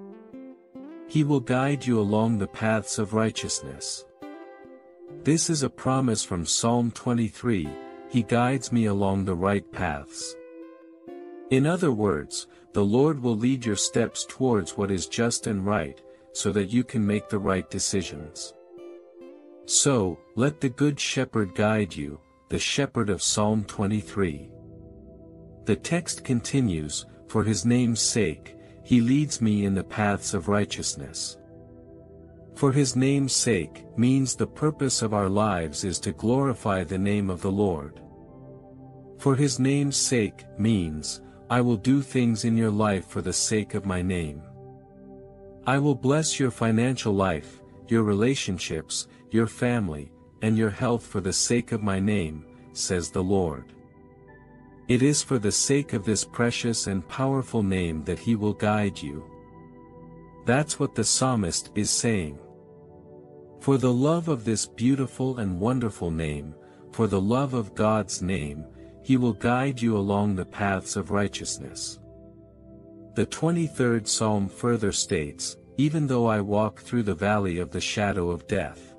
Speaker 1: He will guide you along the paths of righteousness. This is a promise from Psalm 23, He guides me along the right paths. In other words, the Lord will lead your steps towards what is just and right, so that you can make the right decisions. So, let the Good Shepherd guide you, the Shepherd of Psalm 23. The text continues, For his name's sake, he leads me in the paths of righteousness. For his name's sake, means the purpose of our lives is to glorify the name of the Lord. For his name's sake, means, I will do things in your life for the sake of my name. I will bless your financial life, your relationships, your family, and your health for the sake of my name, says the Lord. It is for the sake of this precious and powerful name that he will guide you. That's what the psalmist is saying. For the love of this beautiful and wonderful name, for the love of God's name, he will guide you along the paths of righteousness. The 23rd Psalm further states, Even though I walk through the valley of the shadow of death.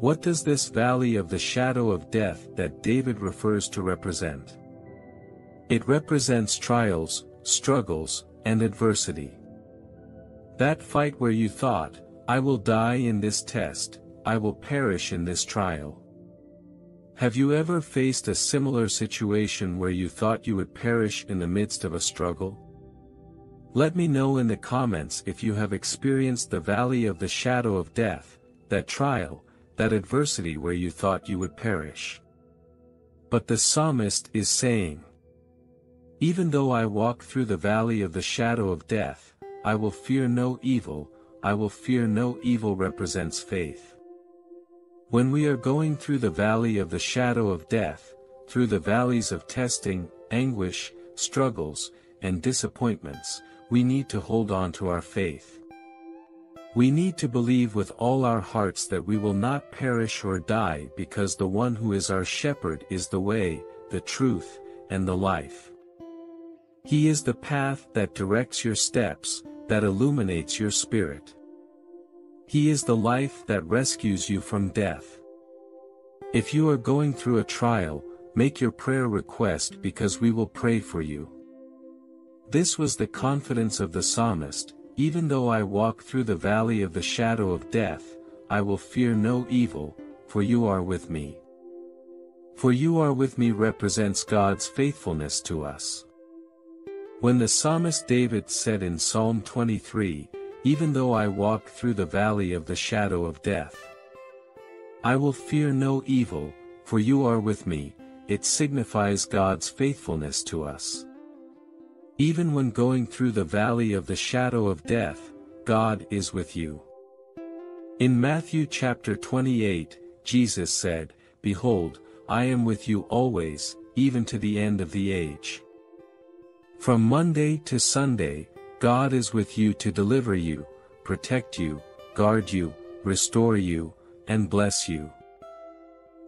Speaker 1: What does this valley of the shadow of death that David refers to represent? It represents trials, struggles, and adversity. That fight where you thought, I will die in this test, I will perish in this trial. Have you ever faced a similar situation where you thought you would perish in the midst of a struggle? Let me know in the comments if you have experienced the valley of the shadow of death, that trial, that adversity where you thought you would perish. But the psalmist is saying, Even though I walk through the valley of the shadow of death, I will fear no evil, I will fear no evil represents faith. When we are going through the valley of the shadow of death, through the valleys of testing, anguish, struggles, and disappointments, we need to hold on to our faith. We need to believe with all our hearts that we will not perish or die because the one who is our shepherd is the way, the truth, and the life. He is the path that directs your steps, that illuminates your spirit. He is the life that rescues you from death. If you are going through a trial, make your prayer request because we will pray for you. This was the confidence of the psalmist, even though I walk through the valley of the shadow of death, I will fear no evil, for you are with me. For you are with me represents God's faithfulness to us. When the psalmist David said in Psalm 23, Even though I walk through the valley of the shadow of death, I will fear no evil, for you are with me, it signifies God's faithfulness to us. Even when going through the valley of the shadow of death, God is with you. In Matthew chapter 28, Jesus said, Behold, I am with you always, even to the end of the age. From Monday to Sunday, God is with you to deliver you, protect you, guard you, restore you, and bless you.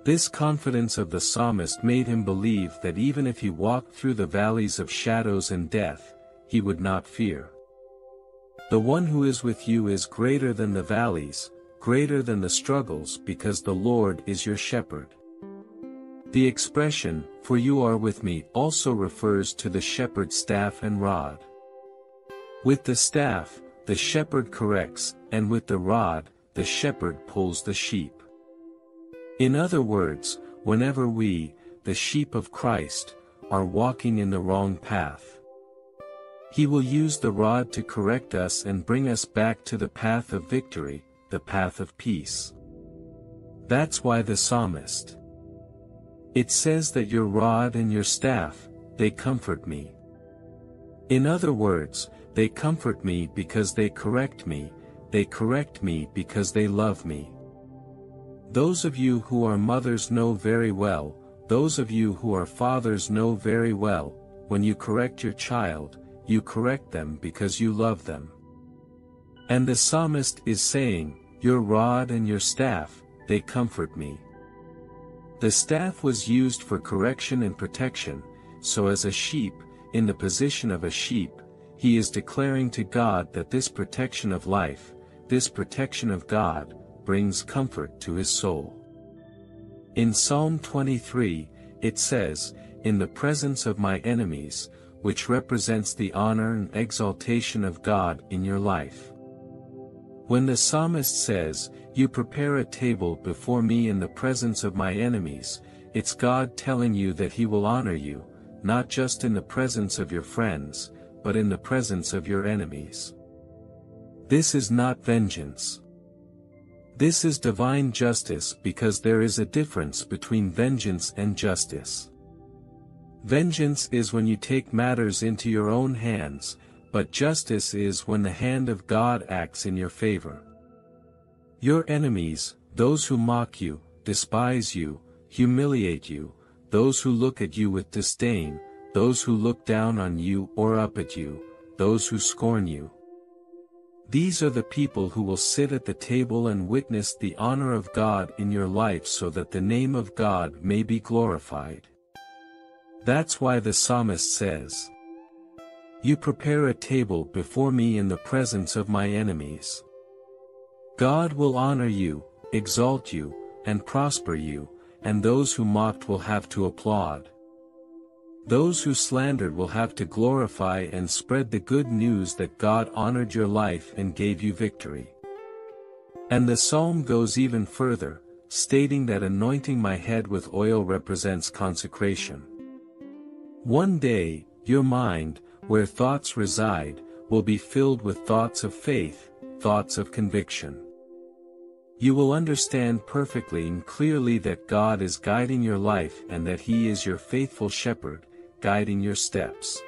Speaker 1: This confidence of the psalmist made him believe that even if he walked through the valleys of shadows and death, he would not fear. The one who is with you is greater than the valleys, greater than the struggles because the Lord is your shepherd. The expression, for you are with me, also refers to the shepherd's staff and rod. With the staff, the shepherd corrects, and with the rod, the shepherd pulls the sheep. In other words, whenever we, the sheep of Christ, are walking in the wrong path, he will use the rod to correct us and bring us back to the path of victory, the path of peace. That's why the psalmist it says that your rod and your staff, they comfort me. In other words, they comfort me because they correct me, they correct me because they love me. Those of you who are mothers know very well, those of you who are fathers know very well, when you correct your child, you correct them because you love them. And the psalmist is saying, Your rod and your staff, they comfort me. The staff was used for correction and protection, so as a sheep, in the position of a sheep, he is declaring to God that this protection of life, this protection of God, brings comfort to his soul. In Psalm 23, it says, In the presence of my enemies, which represents the honor and exaltation of God in your life. When the psalmist says, You prepare a table before me in the presence of my enemies, it's God telling you that He will honor you, not just in the presence of your friends, but in the presence of your enemies. This is not vengeance. This is divine justice because there is a difference between vengeance and justice. Vengeance is when you take matters into your own hands, but justice is when the hand of God acts in your favor. Your enemies, those who mock you, despise you, humiliate you, those who look at you with disdain, those who look down on you or up at you, those who scorn you. These are the people who will sit at the table and witness the honor of God in your life so that the name of God may be glorified. That's why the psalmist says, You prepare a table before me in the presence of my enemies. God will honor you, exalt you, and prosper you, and those who mocked will have to applaud. Those who slandered will have to glorify and spread the good news that God honored your life and gave you victory. And the psalm goes even further, stating that anointing my head with oil represents consecration. One day, your mind, where thoughts reside, will be filled with thoughts of faith, thoughts of conviction. You will understand perfectly and clearly that God is guiding your life and that He is your faithful shepherd, guiding your steps.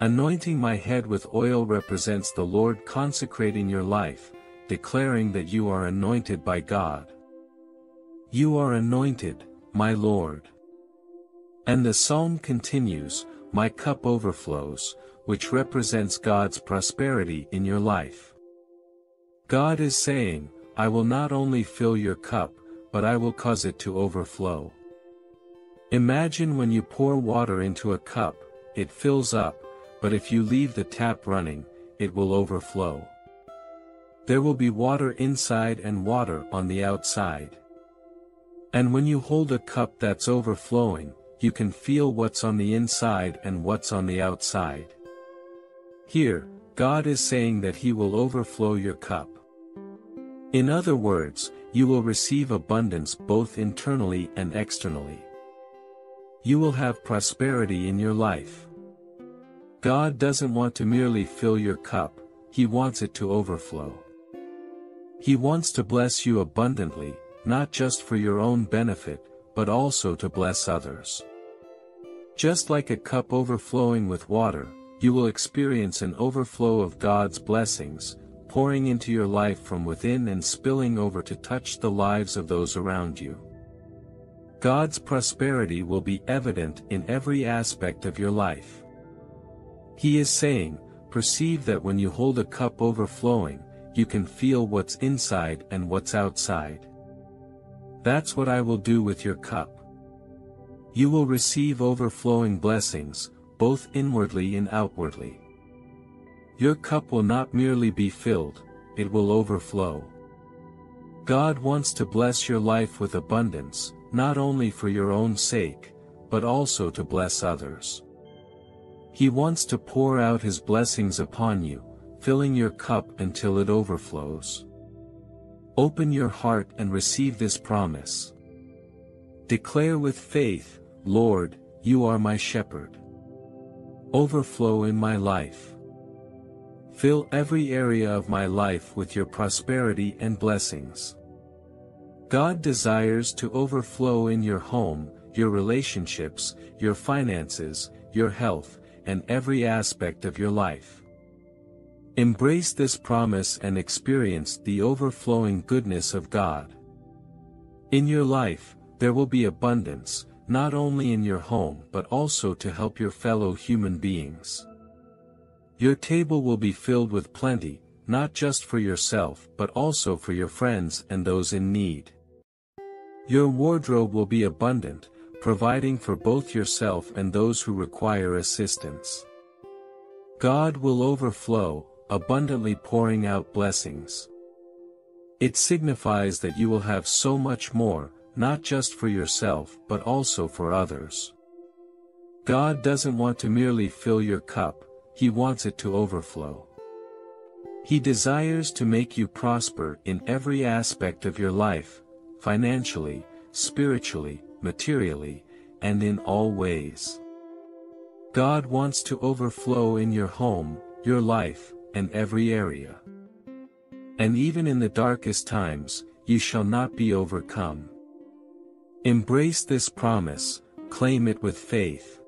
Speaker 1: Anointing my head with oil represents the Lord consecrating your life, declaring that you are anointed by God. You are anointed, my Lord. And the psalm continues, My cup overflows, which represents God's prosperity in your life. God is saying, I will not only fill your cup, but I will cause it to overflow. Imagine when you pour water into a cup, it fills up, but if you leave the tap running, it will overflow. There will be water inside and water on the outside. And when you hold a cup that's overflowing, you can feel what's on the inside and what's on the outside. Here, God is saying that He will overflow your cup. In other words, you will receive abundance both internally and externally. You will have prosperity in your life. God doesn't want to merely fill your cup, He wants it to overflow. He wants to bless you abundantly, not just for your own benefit, but also to bless others. Just like a cup overflowing with water, you will experience an overflow of God's blessings, pouring into your life from within and spilling over to touch the lives of those around you. God's prosperity will be evident in every aspect of your life. He is saying, perceive that when you hold a cup overflowing, you can feel what's inside and what's outside. That's what I will do with your cup. You will receive overflowing blessings, both inwardly and outwardly. Your cup will not merely be filled, it will overflow. God wants to bless your life with abundance, not only for your own sake, but also to bless others. He wants to pour out His blessings upon you, filling your cup until it overflows. Open your heart and receive this promise. Declare with faith, Lord, you are my shepherd. Overflow in my life. Fill every area of my life with your prosperity and blessings. God desires to overflow in your home, your relationships, your finances, your health, and every aspect of your life. Embrace this promise and experience the overflowing goodness of God. In your life, there will be abundance, not only in your home but also to help your fellow human beings. Your table will be filled with plenty, not just for yourself but also for your friends and those in need. Your wardrobe will be abundant, providing for both yourself and those who require assistance. God will overflow, abundantly pouring out blessings. It signifies that you will have so much more, not just for yourself but also for others. God doesn't want to merely fill your cup, He wants it to overflow. He desires to make you prosper in every aspect of your life, financially, spiritually, materially, and in all ways. God wants to overflow in your home, your life, and every area. And even in the darkest times, you shall not be overcome. Embrace this promise, claim it with faith.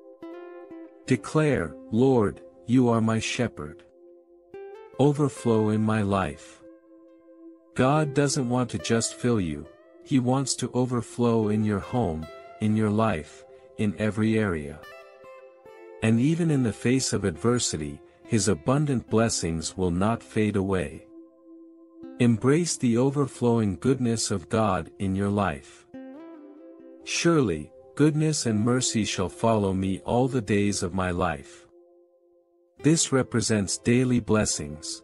Speaker 1: Declare, Lord, you are my shepherd. Overflow in my life. God doesn't want to just fill you, He wants to overflow in your home, in your life, in every area. And even in the face of adversity, His abundant blessings will not fade away. Embrace the overflowing goodness of God in your life. Surely, goodness and mercy shall follow me all the days of my life. This represents daily blessings.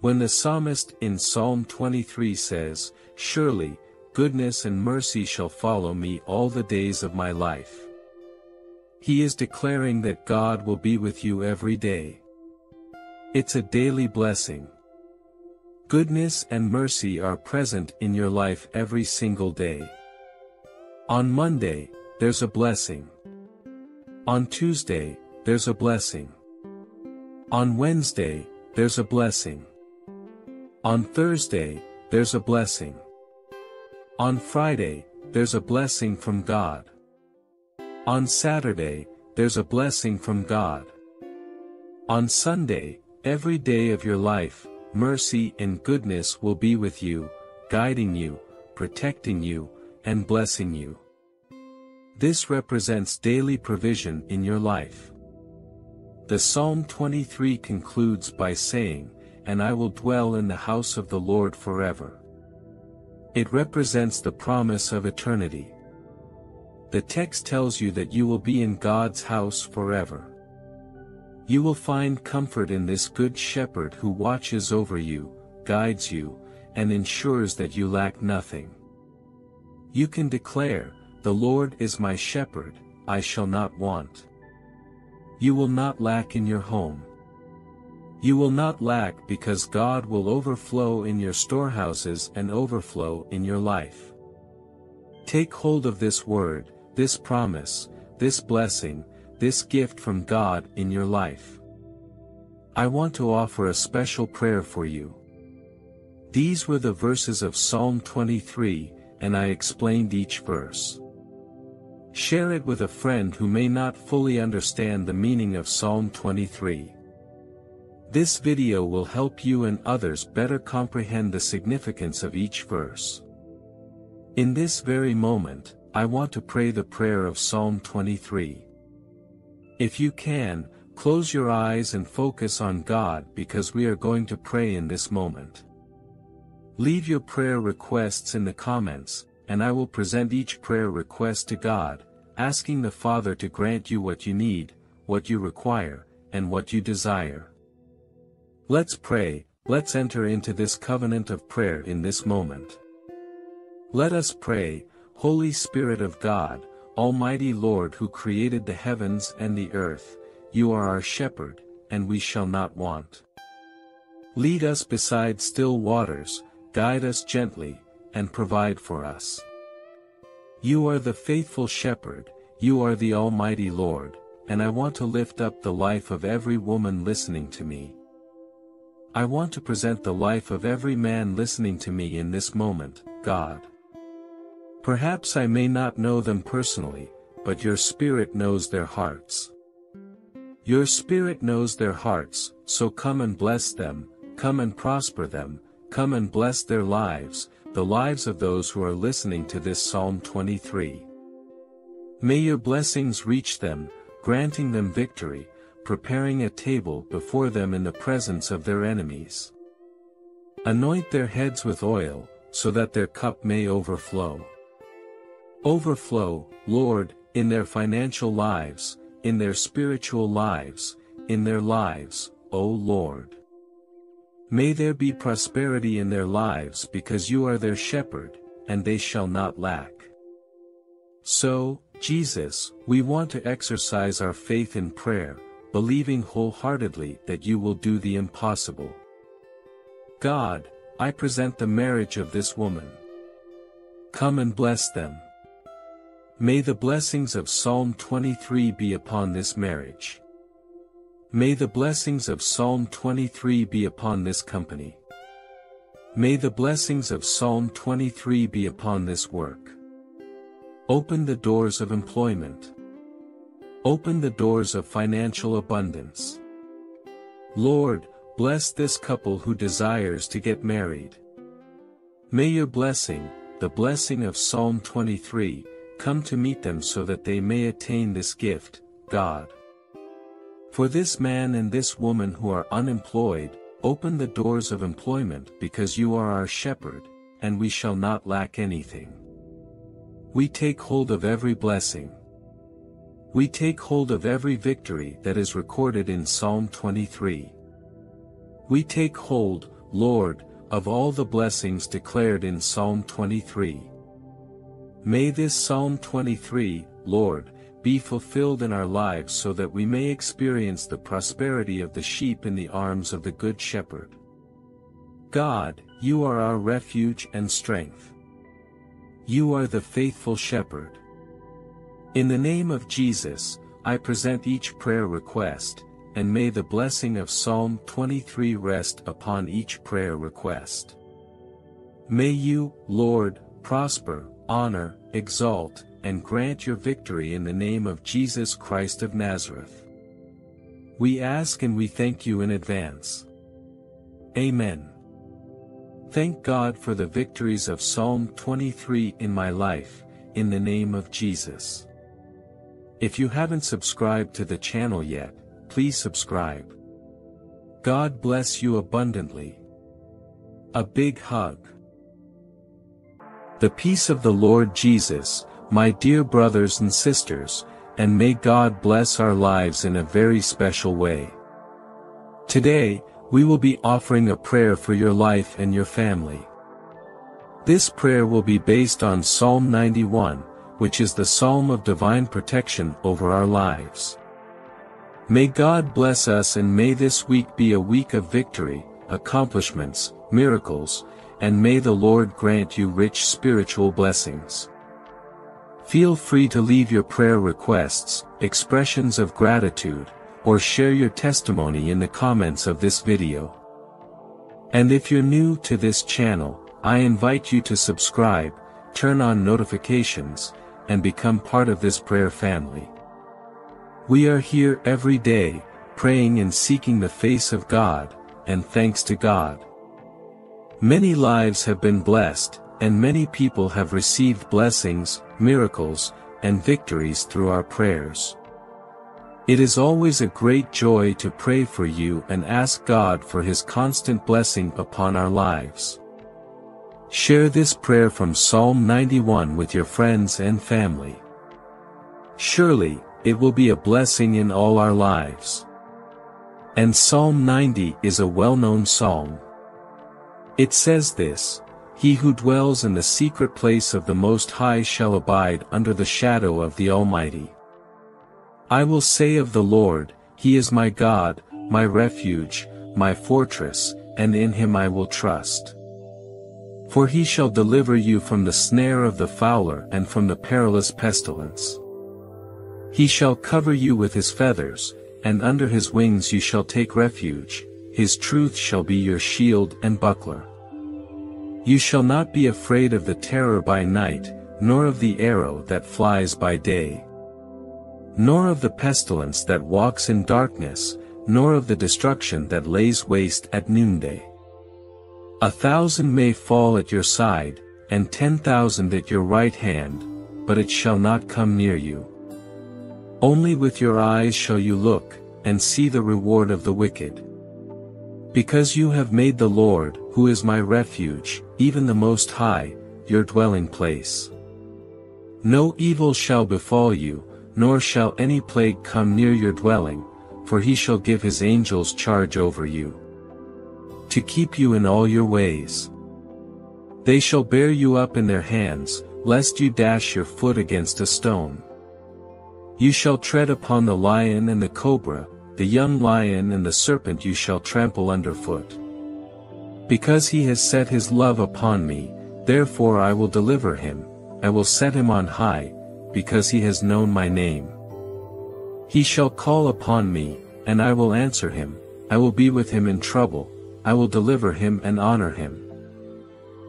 Speaker 1: When the psalmist in Psalm 23 says, Surely, goodness and mercy shall follow me all the days of my life. He is declaring that God will be with you every day. It's a daily blessing. Goodness and mercy are present in your life every single day. On Monday, there's a blessing. On Tuesday, there's a blessing. On Wednesday, there's a blessing. On Thursday, there's a blessing. On Friday, there's a blessing from God. On Saturday, there's a blessing from God. On Sunday, every day of your life, mercy and goodness will be with you, guiding you, protecting you, and blessing you. This represents daily provision in your life. The Psalm 23 concludes by saying, And I will dwell in the house of the Lord forever. It represents the promise of eternity. The text tells you that you will be in God's house forever. You will find comfort in this good shepherd who watches over you, guides you, and ensures that you lack nothing. You can declare, The Lord is my shepherd, I shall not want. You will not lack in your home. You will not lack because God will overflow in your storehouses and overflow in your life. Take hold of this word, this promise, this blessing, this gift from God in your life. I want to offer a special prayer for you. These were the verses of Psalm 23, and I explained each verse. Share it with a friend who may not fully understand the meaning of Psalm 23. This video will help you and others better comprehend the significance of each verse. In this very moment, I want to pray the prayer of Psalm 23. If you can, close your eyes and focus on God because we are going to pray in this moment. Leave your prayer requests in the comments, and I will present each prayer request to God, asking the Father to grant you what you need, what you require, and what you desire. Let's pray, let's enter into this covenant of prayer in this moment. Let us pray, Holy Spirit of God, Almighty Lord who created the heavens and the earth, you are our shepherd, and we shall not want. Lead us beside still waters, guide us gently, and provide for us. You are the faithful shepherd, you are the Almighty Lord, and I want to lift up the life of every woman listening to me. I want to present the life of every man listening to me in this moment, God. Perhaps I may not know them personally, but your Spirit knows their hearts. Your Spirit knows their hearts, so come and bless them, come and prosper them, come and bless their lives, the lives of those who are listening to this Psalm 23. May your blessings reach them, granting them victory, preparing a table before them in the presence of their enemies. Anoint their heads with oil, so that their cup may overflow. Overflow, Lord, in their financial lives, in their spiritual lives, in their lives, O Lord. May there be prosperity in their lives because you are their shepherd, and they shall not lack. So, Jesus, we want to exercise our faith in prayer, believing wholeheartedly that you will do the impossible. God, I present the marriage of this woman. Come and bless them. May the blessings of Psalm 23 be upon this marriage. May the blessings of Psalm 23 be upon this company. May the blessings of Psalm 23 be upon this work. Open the doors of employment. Open the doors of financial abundance. Lord, bless this couple who desires to get married. May your blessing, the blessing of Psalm 23, come to meet them so that they may attain this gift, God. For this man and this woman who are unemployed, open the doors of employment because you are our shepherd, and we shall not lack anything. We take hold of every blessing. We take hold of every victory that is recorded in Psalm 23. We take hold, Lord, of all the blessings declared in Psalm 23. May this Psalm 23, Lord, be fulfilled in our lives so that we may experience the prosperity of the sheep in the arms of the Good Shepherd. God, you are our refuge and strength. You are the faithful shepherd. In the name of Jesus, I present each prayer request, and may the blessing of Psalm 23 rest upon each prayer request. May you, Lord, prosper, honor, exalt, and grant your victory in the name of Jesus Christ of Nazareth. We ask and we thank you in advance. Amen. Thank God for the victories of Psalm 23 in my life, in the name of Jesus. If you haven't subscribed to the channel yet, please subscribe. God bless you abundantly. A big hug. The peace of the Lord Jesus, my dear brothers and sisters, and may God bless our lives in a very special way. Today, we will be offering a prayer for your life and your family. This prayer will be based on Psalm 91, which is the psalm of divine protection over our lives. May God bless us and may this week be a week of victory, accomplishments, miracles, and may the Lord grant you rich spiritual blessings. Feel free to leave your prayer requests, expressions of gratitude, or share your testimony in the comments of this video. And if you're new to this channel, I invite you to subscribe, turn on notifications, and become part of this prayer family. We are here every day, praying and seeking the face of God, and thanks to God. Many lives have been blessed, and many people have received blessings, miracles, and victories through our prayers. It is always a great joy to pray for you and ask God for His constant blessing upon our lives. Share this prayer from Psalm 91 with your friends and family. Surely, it will be a blessing in all our lives. And Psalm 90 is a well-known psalm. It says this, He who dwells in the secret place of the Most High shall abide under the shadow of the Almighty. I will say of the Lord, He is my God, my refuge, my fortress, and in Him I will trust. For He shall deliver you from the snare of the fowler and from the perilous pestilence. He shall cover you with his feathers, and under his wings you shall take refuge, his truth shall be your shield and buckler. You shall not be afraid of the terror by night, nor of the arrow that flies by day. Nor of the pestilence that walks in darkness, nor of the destruction that lays waste at noonday. A thousand may fall at your side, and ten thousand at your right hand, but it shall not come near you. Only with your eyes shall you look, and see the reward of the wicked. Because you have made the Lord, who is my refuge, even the Most High, your dwelling place. No evil shall befall you, nor shall any plague come near your dwelling, for he shall give his angels charge over you. To keep you in all your ways. They shall bear you up in their hands, lest you dash your foot against a stone. You shall tread upon the lion and the cobra, the young lion and the serpent you shall trample underfoot. Because he has set his love upon me, therefore I will deliver him, I will set him on high, because he has known my name. He shall call upon me, and I will answer him, I will be with him in trouble, I will deliver him and honor him.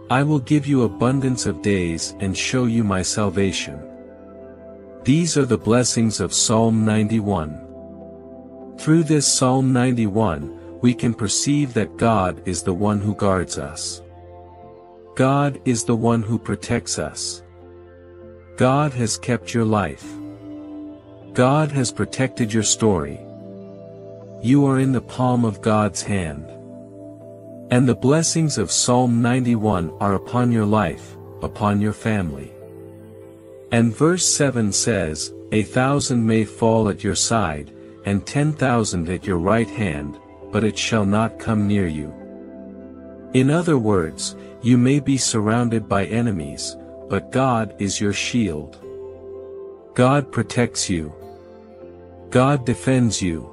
Speaker 1: I will give you abundance of days and show you my salvation. These are the blessings of Psalm 91. Through this Psalm 91, we can perceive that God is the one who guards us. God is the one who protects us. God has kept your life. God has protected your story. You are in the palm of God's hand. And the blessings of Psalm 91 are upon your life, upon your family. And verse 7 says, A thousand may fall at your side, and ten thousand at your right hand, but it shall not come near you. In other words, you may be surrounded by enemies, but God is your shield. God protects you. God defends you.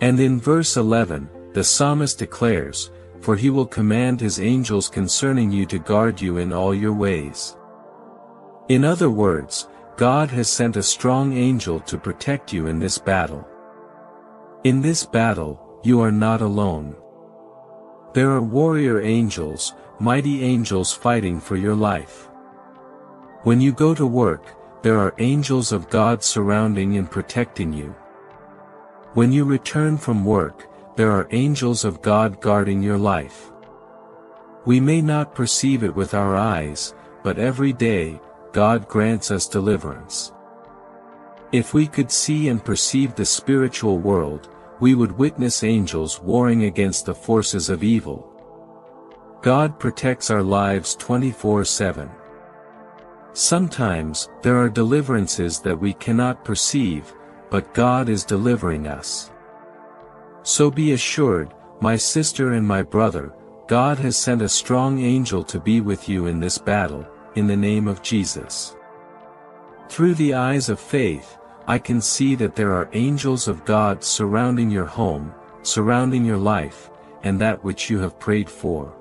Speaker 1: And in verse 11, the psalmist declares, For he will command his angels concerning you to guard you in all your ways. In other words, God has sent a strong angel to protect you in this battle. In this battle, you are not alone. There are warrior angels, mighty angels fighting for your life. When you go to work, there are angels of God surrounding and protecting you. When you return from work, there are angels of God guarding your life. We may not perceive it with our eyes, but every day, God grants us deliverance. If we could see and perceive the spiritual world, we would witness angels warring against the forces of evil. God protects our lives 24-7. Sometimes, there are deliverances that we cannot perceive, but God is delivering us. So be assured, my sister and my brother, God has sent a strong angel to be with you in this battle, in the name of Jesus. Through the eyes of faith, I can see that there are angels of God surrounding your home, surrounding your life, and that which you have prayed for.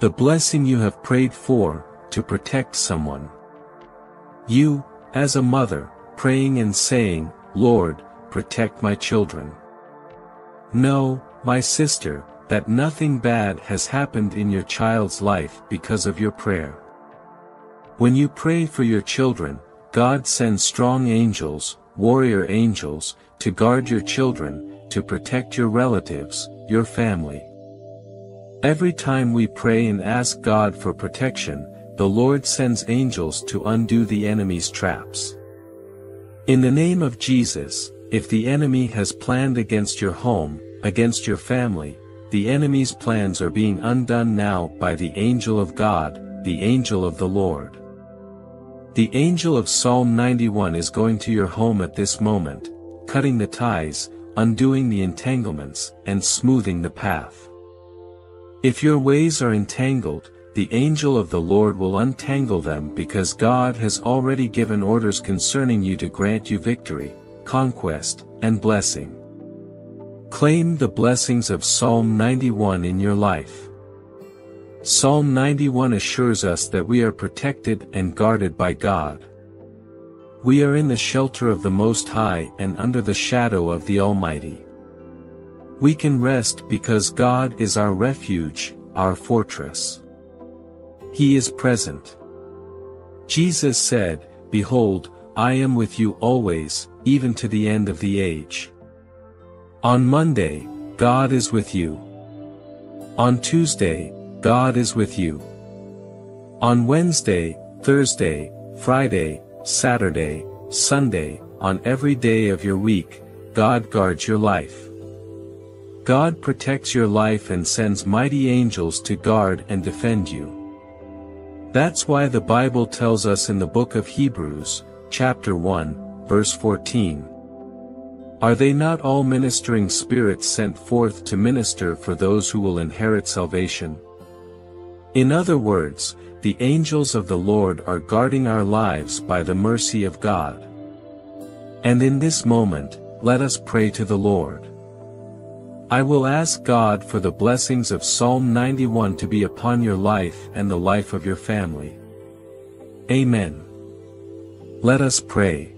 Speaker 1: The blessing you have prayed for, to protect someone. You, as a mother, praying and saying, Lord, protect my children. Know, my sister, that nothing bad has happened in your child's life because of your prayer. When you pray for your children, God sends strong angels, warrior angels, to guard your children, to protect your relatives, your family. Every time we pray and ask God for protection, the Lord sends angels to undo the enemy's traps. In the name of Jesus, if the enemy has planned against your home, against your family, the enemy's plans are being undone now by the angel of God, the angel of the Lord. The angel of Psalm 91 is going to your home at this moment, cutting the ties, undoing the entanglements, and smoothing the path. If your ways are entangled, the angel of the Lord will untangle them because God has already given orders concerning you to grant you victory, conquest, and blessing. Claim the blessings of Psalm 91 in your life. Psalm 91 assures us that we are protected and guarded by God. We are in the shelter of the Most High and under the shadow of the Almighty. We can rest because God is our refuge, our fortress. He is present. Jesus said, Behold, I am with you always, even to the end of the age. On Monday, God is with you. On Tuesday, God is with you. On Wednesday, Thursday, Friday, Saturday, Sunday, on every day of your week, God guards your life. God protects your life and sends mighty angels to guard and defend you. That's why the Bible tells us in the book of Hebrews, chapter 1, verse 14. Are they not all ministering spirits sent forth to minister for those who will inherit salvation? In other words, the angels of the Lord are guarding our lives by the mercy of God. And in this moment, let us pray to the Lord. I will ask God for the blessings of Psalm 91 to be upon your life and the life of your family. Amen. Let us pray.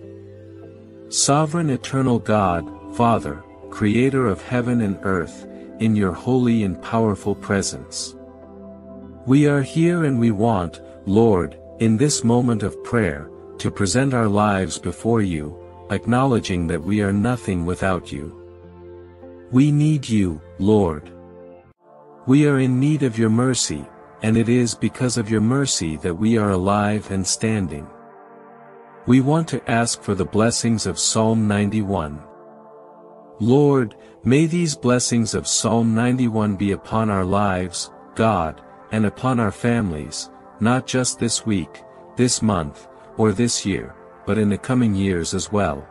Speaker 1: Sovereign eternal God, Father, Creator of heaven and earth, in your holy and powerful presence. We are here and we want, Lord, in this moment of prayer, to present our lives before you, acknowledging that we are nothing without you. We need you, Lord. We are in need of your mercy, and it is because of your mercy that we are alive and standing. We want to ask for the blessings of Psalm 91. Lord, may these blessings of Psalm 91 be upon our lives, God, and upon our families, not just this week, this month, or this year, but in the coming years as well.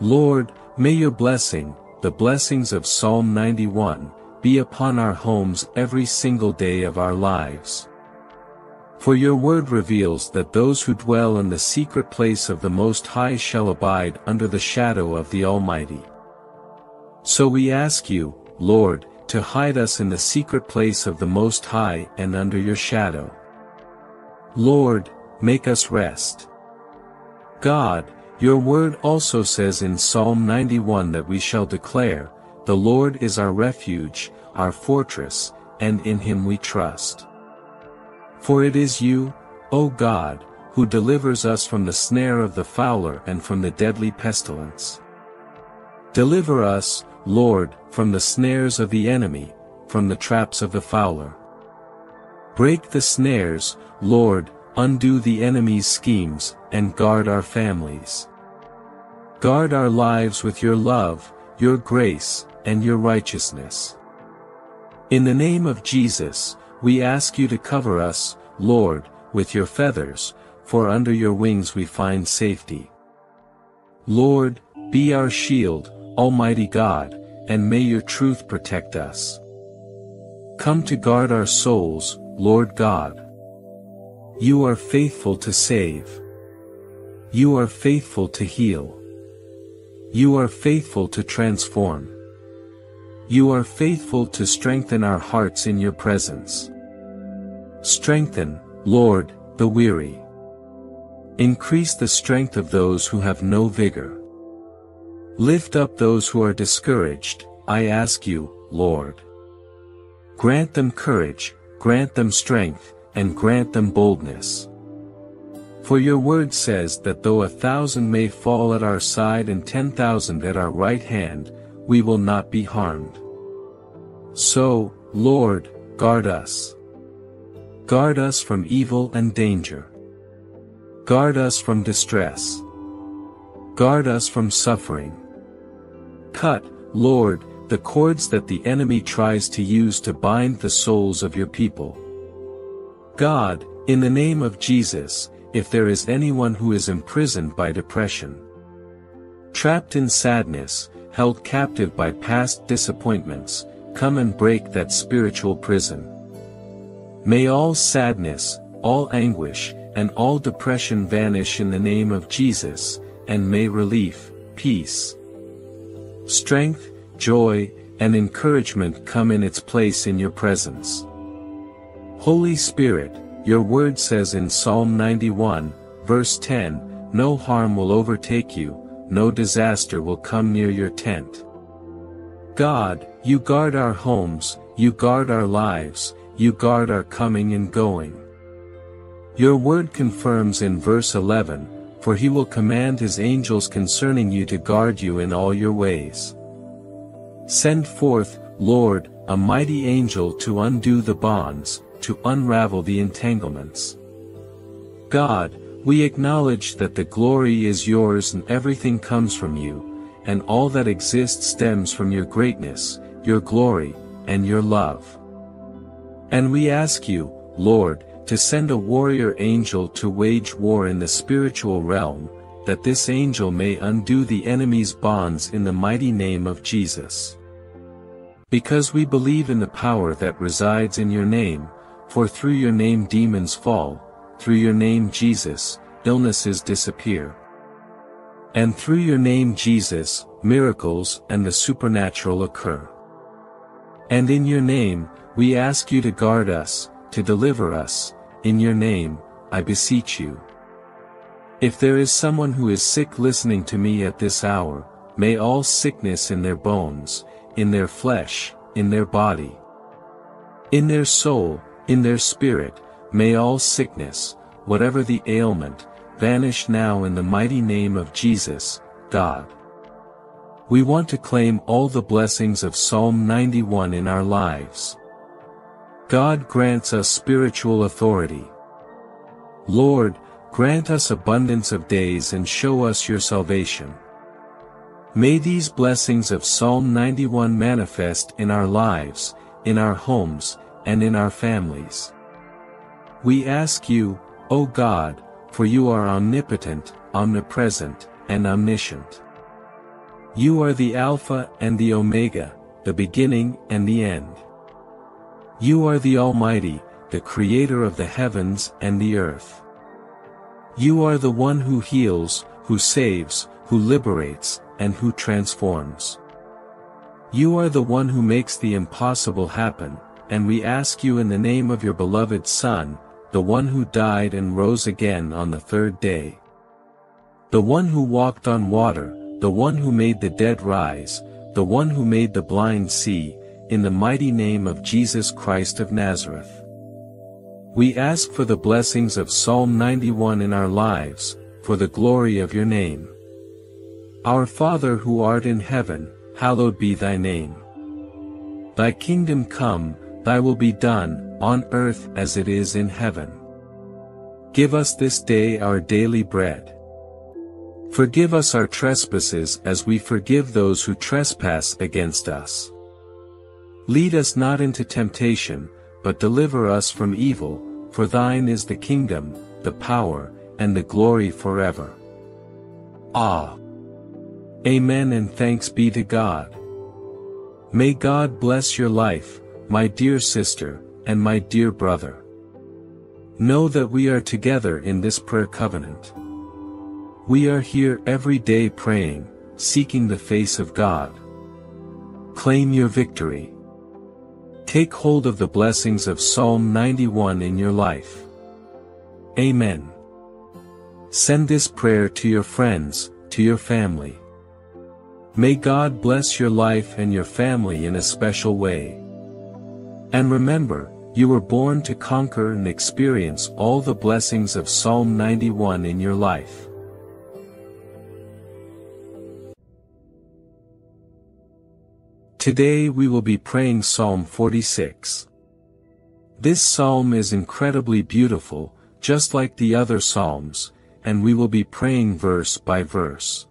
Speaker 1: Lord, may your blessing, the blessings of Psalm 91, be upon our homes every single day of our lives. For your word reveals that those who dwell in the secret place of the Most High shall abide under the shadow of the Almighty. So we ask you, Lord, to hide us in the secret place of the Most High and under your shadow. Lord, make us rest. God, your word also says in Psalm 91 that we shall declare, The Lord is our refuge, our fortress, and in him we trust. For it is you, O God, who delivers us from the snare of the fowler and from the deadly pestilence. Deliver us, Lord, from the snares of the enemy, from the traps of the fowler. Break the snares, Lord, undo the enemy's schemes, and guard our families. Guard our lives with your love, your grace, and your righteousness. In the name of Jesus, we ask you to cover us, Lord, with your feathers, for under your wings we find safety. Lord, be our shield, Almighty God, and may your truth protect us. Come to guard our souls, Lord God. You are faithful to save. You are faithful to heal. You are faithful to transform. You are faithful to strengthen our hearts in your presence. Strengthen, Lord, the weary. Increase the strength of those who have no vigor. Lift up those who are discouraged, I ask you, Lord. Grant them courage, grant them strength, and grant them boldness. For your word says that though a thousand may fall at our side and ten thousand at our right hand, we will not be harmed. So, Lord, guard us. Guard us from evil and danger. Guard us from distress. Guard us from suffering. Cut, Lord, the cords that the enemy tries to use to bind the souls of your people. God, in the name of Jesus, if there is anyone who is imprisoned by depression, trapped in sadness, held captive by past disappointments, come and break that spiritual prison. May all sadness, all anguish, and all depression vanish in the name of Jesus, and may relief, peace, strength, joy, and encouragement come in its place in your presence. Holy Spirit, your word says in Psalm 91, verse 10, No harm will overtake you, no disaster will come near your tent. God, you guard our homes, you guard our lives, you guard our coming and going. Your word confirms in verse 11, For he will command his angels concerning you to guard you in all your ways. Send forth, Lord, a mighty angel to undo the bonds, to unravel the entanglements. God, we acknowledge that the glory is yours and everything comes from you, and all that exists stems from your greatness, your glory, and your love. And we ask you, Lord, to send a warrior angel to wage war in the spiritual realm, that this angel may undo the enemy's bonds in the mighty name of Jesus. Because we believe in the power that resides in your name, for through your name demons fall, through your name Jesus, illnesses disappear. And through your name Jesus, miracles and the supernatural occur. And in your name, we ask you to guard us, to deliver us, in your name, I beseech you. If there is someone who is sick listening to me at this hour, may all sickness in their bones, in their flesh, in their body, in their soul, In their spirit, may all sickness, whatever the ailment, vanish now in the mighty name of Jesus, God. We want to claim all the blessings of Psalm 91 in our lives. God grants us spiritual authority. Lord, grant us abundance of days and show us your salvation. May these blessings of Psalm 91 manifest in our lives, in our homes, and in our families. We ask you, O God, for you are omnipotent, omnipresent, and omniscient. You are the Alpha and the Omega, the beginning and the end. You are the Almighty, the Creator of the heavens and the earth. You are the one who heals, who saves, who liberates, and who transforms. You are the one who makes the impossible happen, and we ask you in the name of your beloved Son, the one who died and rose again on the third day. The one who walked on water, the one who made the dead rise, the one who made the blind see, in the mighty name of Jesus Christ of Nazareth. We ask for the blessings of Psalm 91 in our lives, for the glory of your name. Our Father who art in heaven, hallowed be thy name. Thy kingdom come, thy will be done, on earth as it is in heaven. Give us this day our daily bread Forgive us our trespasses as we forgive those who trespass against us. Lead us not into temptation, but deliver us from evil, for thine is the kingdom, the power, and the glory forever. Ah! Amen and thanks be to God. May God bless your life, my dear sister, and my dear brother. Know that we are together in this prayer covenant. We are here every day praying, seeking the face of God. Claim your victory. Take hold of the blessings of Psalm 91 in your life. Amen. Send this prayer to your friends, to your family. May God bless your life and your family in a special way. And remember, you were born to conquer and experience all the blessings of Psalm 91 in your life. Today we will be praying Psalm 46. This psalm is incredibly beautiful, just like the other psalms, and we will be praying verse by verse.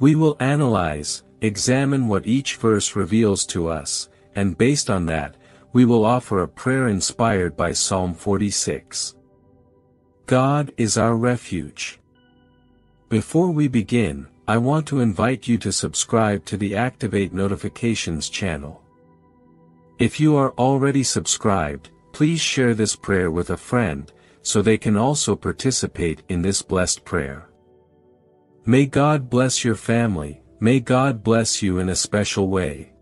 Speaker 1: We will analyze, examine what each verse reveals to us, and based on that, we will offer a prayer inspired by Psalm 46. God is our refuge. Before we begin, I want to invite you to subscribe to the Activate Notifications channel. If you are already subscribed, please share this prayer with a friend, so they can also participate in this blessed prayer. May God bless your family, may God bless you in a special way.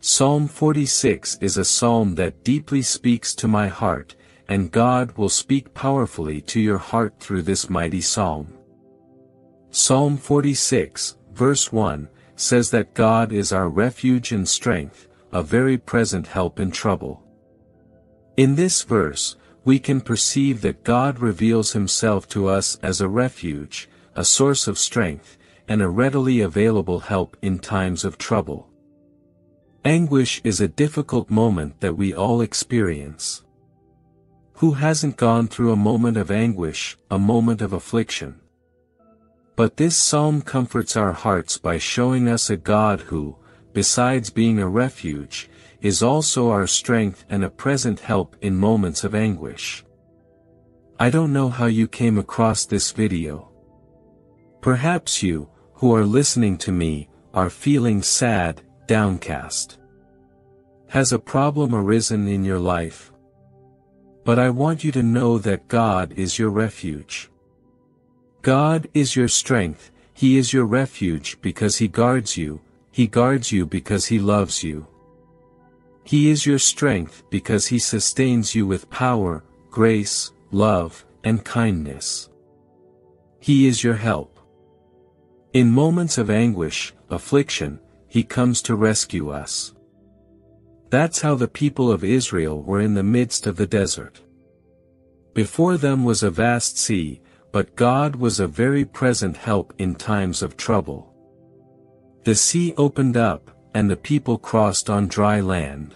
Speaker 1: Psalm 46 is a psalm that deeply speaks to my heart, and God will speak powerfully to your heart through this mighty psalm. Psalm 46, verse 1, says that God is our refuge and strength, a very present help in trouble. In this verse, we can perceive that God reveals himself to us as a refuge, a source of strength, and a readily available help in times of trouble. Anguish is a difficult moment that we all experience. Who hasn't gone through a moment of anguish, a moment of affliction? But this psalm comforts our hearts by showing us a God who, besides being a refuge, is also our strength and a present help in moments of anguish. I don't know how you came across this video. Perhaps you, who are listening to me, are feeling sad, downcast. Has a problem arisen in your life? But I want you to know that God is your refuge. God is your strength, He is your refuge because He guards you, He guards you because He loves you. He is your strength because He sustains you with power, grace, love, and kindness. He is your help. In moments of anguish, affliction, He comes to rescue us. That's how the people of Israel were in the midst of the desert. Before them was a vast sea, but God was a very present help in times of trouble. The sea opened up, and the people crossed on dry land.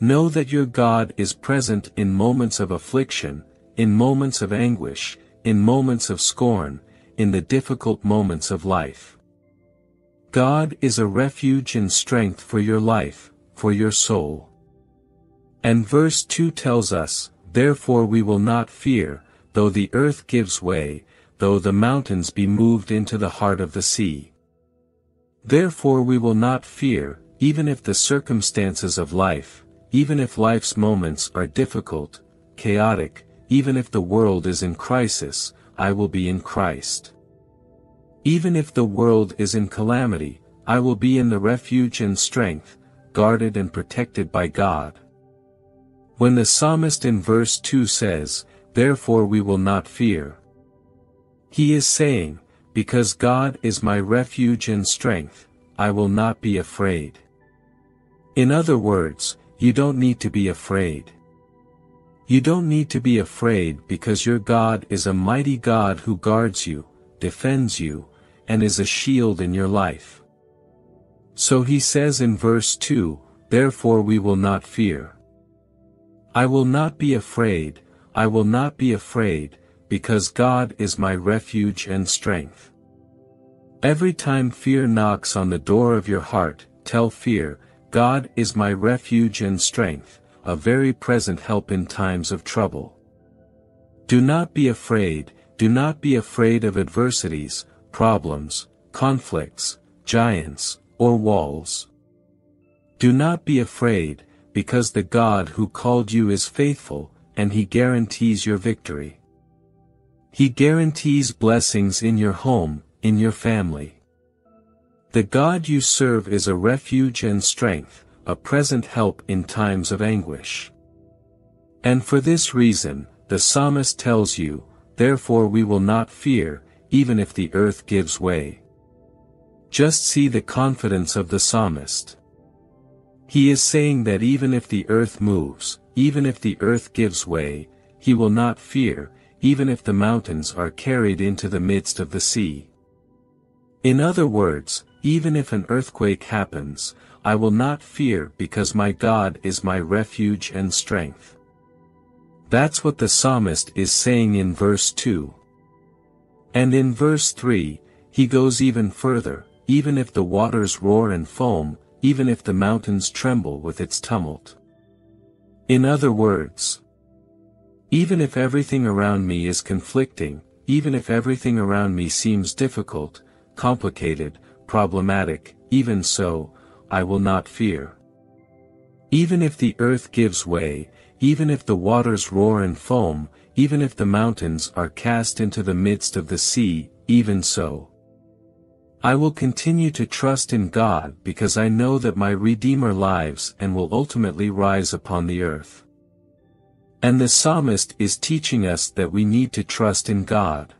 Speaker 1: Know that your God is present in moments of affliction, in moments of anguish, in moments of scorn, in the difficult moments of life. God is a refuge and strength for your life, for your soul. And verse 2 tells us, Therefore we will not fear, though the earth gives way, though the mountains be moved into the heart of the sea. Therefore we will not fear, even if the circumstances of life, even if life's moments are difficult, chaotic, even if the world is in crisis, I will be in Christ. Even if the world is in calamity, I will be in the refuge and strength, guarded and protected by God. When the psalmist in verse 2 says, Therefore we will not fear. He is saying, Because God is my refuge and strength, I will not be afraid. In other words, you don't need to be afraid. You don't need to be afraid because your God is a mighty God who guards you, defends you, and is a shield in your life. So he says in verse 2, Therefore we will not fear. I will not be afraid, I will not be afraid, because God is my refuge and strength. Every time fear knocks on the door of your heart, tell fear, God is my refuge and strength, a very present help in times of trouble. Do not be afraid, do not be afraid of adversities, problems, conflicts, giants, or walls. Do not be afraid, because the God who called you is faithful, and he guarantees your victory. He guarantees blessings in your home, in your family. The God you serve is a refuge and strength, a present help in times of anguish. And for this reason, the psalmist tells you, Therefore we will not fear, even if the earth gives way. Just see the confidence of the psalmist. He is saying that even if the earth moves, even if the earth gives way, he will not fear, even if the mountains are carried into the midst of the sea. In other words, even if an earthquake happens, I will not fear because my God is my refuge and strength. That's what the psalmist is saying in verse 2. And in verse 3, he goes even further, even if the waters roar and foam, even if the mountains tremble with its tumult. In other words, even if everything around me is conflicting, even if everything around me seems difficult, complicated, problematic, even so, I will not fear. Even if the earth gives way, even if the waters roar and foam, even if the mountains are cast into the midst of the sea, even so. I will continue to trust in God because I know that my Redeemer lives and will ultimately rise upon the earth. And the psalmist is teaching us that we need to trust in God.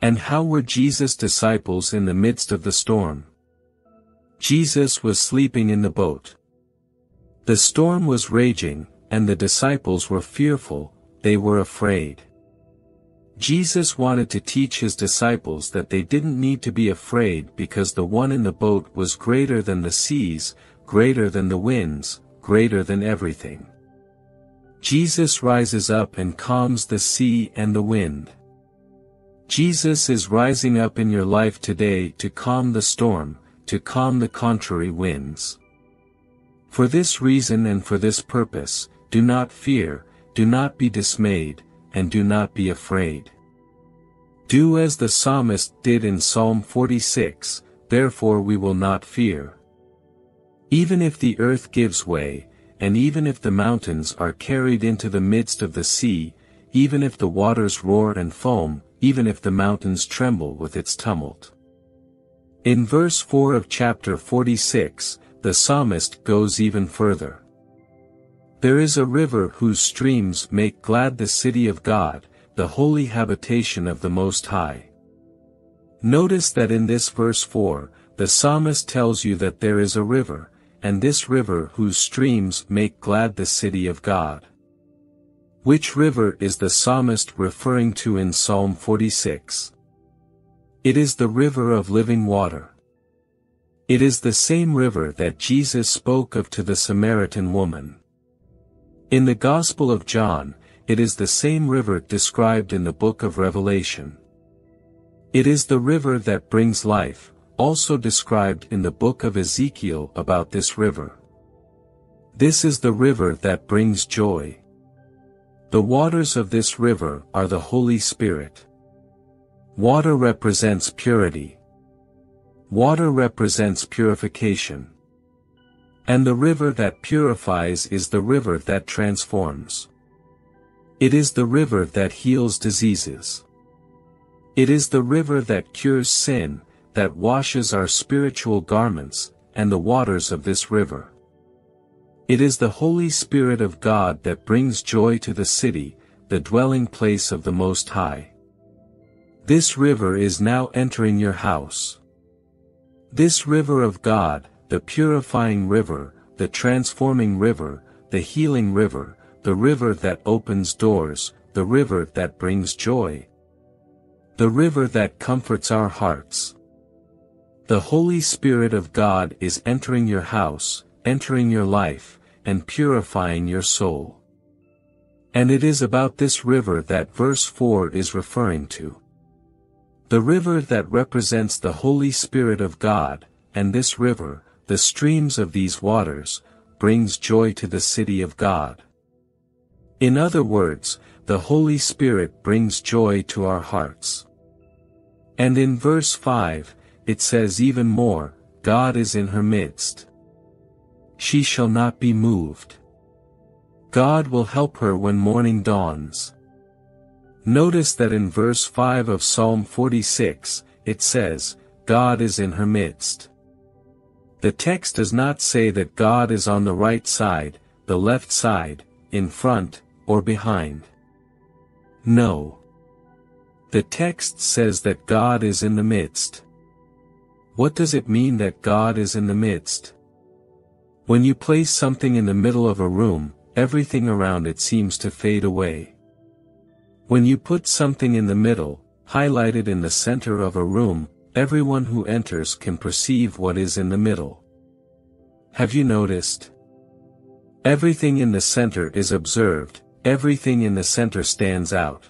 Speaker 1: And how were Jesus' disciples in the midst of the storm? Jesus was sleeping in the boat. The storm was raging, and the disciples were fearful, they were afraid. Jesus wanted to teach his disciples that they didn't need to be afraid because the one in the boat was greater than the seas, greater than the winds, greater than everything. Jesus rises up and calms the sea and the wind. Jesus is rising up in your life today to calm the storm, to calm the contrary winds. For this reason and for this purpose, do not fear, do not be dismayed, and do not be afraid. Do as the psalmist did in Psalm 46, therefore we will not fear. Even if the earth gives way, and even if the mountains are carried into the midst of the sea, even if the waters roar and foam, even if the mountains tremble with its tumult. In verse 4 of chapter 46, the psalmist goes even further. There is a river whose streams make glad the city of God, the holy habitation of the Most High. Notice that in this verse 4, the psalmist tells you that there is a river, and this river whose streams make glad the city of God. Which river is the psalmist referring to in Psalm 46? It is the river of living water. It is the same river that Jesus spoke of to the Samaritan woman. In the Gospel of John, it is the same river described in the book of Revelation. It is the river that brings life, also described in the book of Ezekiel about this river. This is the river that brings joy. The waters of this river are the Holy Spirit. Water represents purity. Water represents purification. And the river that purifies is the river that transforms. It is the river that heals diseases. It is the river that cures sin, that washes our spiritual garments, and the waters of this river. It is the Holy Spirit of God that brings joy to the city, the dwelling place of the Most High. This river is now entering your house. This river of God, the purifying river, the transforming river, the healing river, the river that opens doors, the river that brings joy. The river that comforts our hearts. The Holy Spirit of God is entering your house, entering your life, and purifying your soul. And it is about this river that verse 4 is referring to. The river that represents the Holy Spirit of God, and this river, the streams of these waters, brings joy to the city of God. In other words, the Holy Spirit brings joy to our hearts. And in verse 5, it says even more, God is in her midst. She shall not be moved. God will help her when morning dawns. Notice that in verse 5 of Psalm 46, it says, God is in her midst. The text does not say that God is on the right side, the left side, in front, or behind. No. The text says that God is in the midst. What does it mean that God is in the midst? When you place something in the middle of a room, everything around it seems to fade away. When you put something in the middle, highlighted in the center of a room, everyone who enters can perceive what is in the middle. Have you noticed? Everything in the center is observed, everything in the center stands out.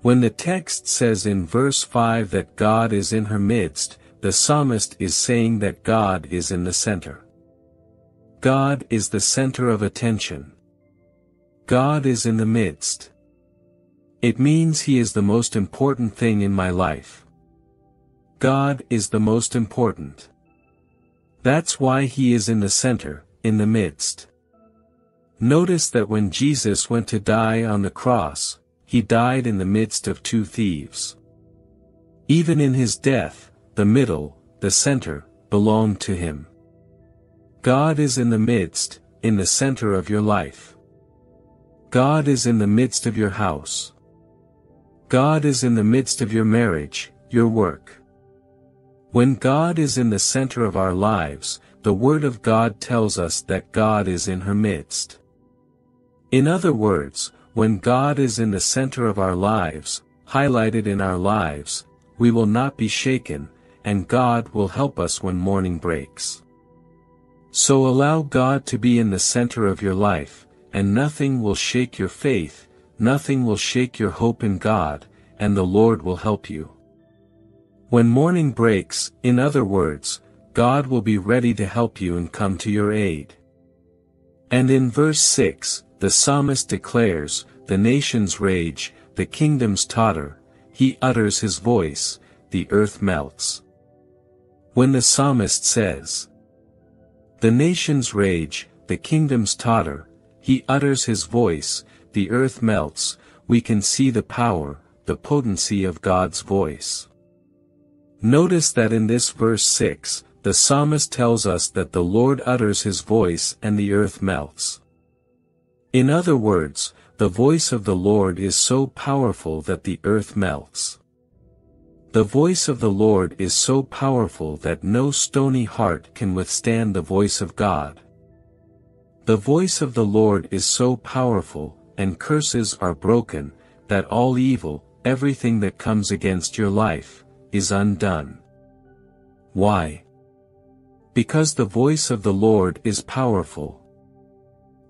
Speaker 1: When the text says in verse 5 that God is in her midst, the psalmist is saying that God is in the center. God is the center of attention. God is in the midst. It means He is the most important thing in my life. God is the most important. That's why He is in the center, in the midst. Notice that when Jesus went to die on the cross, He died in the midst of two thieves. Even in His death, the middle, the center, belonged to Him. God is in the midst, in the center of your life. God is in the midst of your house. God is in the midst of your marriage, your work. When God is in the center of our lives, the Word of God tells us that God is in her midst. In other words, when God is in the center of our lives, highlighted in our lives, we will not be shaken, and God will help us when morning breaks. So allow God to be in the center of your life, and nothing will shake your faith, nothing will shake your hope in God, and the Lord will help you. When morning breaks, in other words, God will be ready to help you and come to your aid. And in verse 6, the psalmist declares, the nations rage, the kingdoms totter, he utters his voice, the earth melts. When the psalmist says, The nations rage, the kingdoms totter, he utters his voice, the earth melts, we can see the power, the potency of God's voice. Notice that in this verse 6, the psalmist tells us that the Lord utters his voice and the earth melts. In other words, the voice of the Lord is so powerful that the earth melts. The voice of the Lord is so powerful that no stony heart can withstand the voice of God. The voice of the Lord is so powerful, and curses are broken, that all evil, everything that comes against your life, is undone. Why? Because the voice of the Lord is powerful.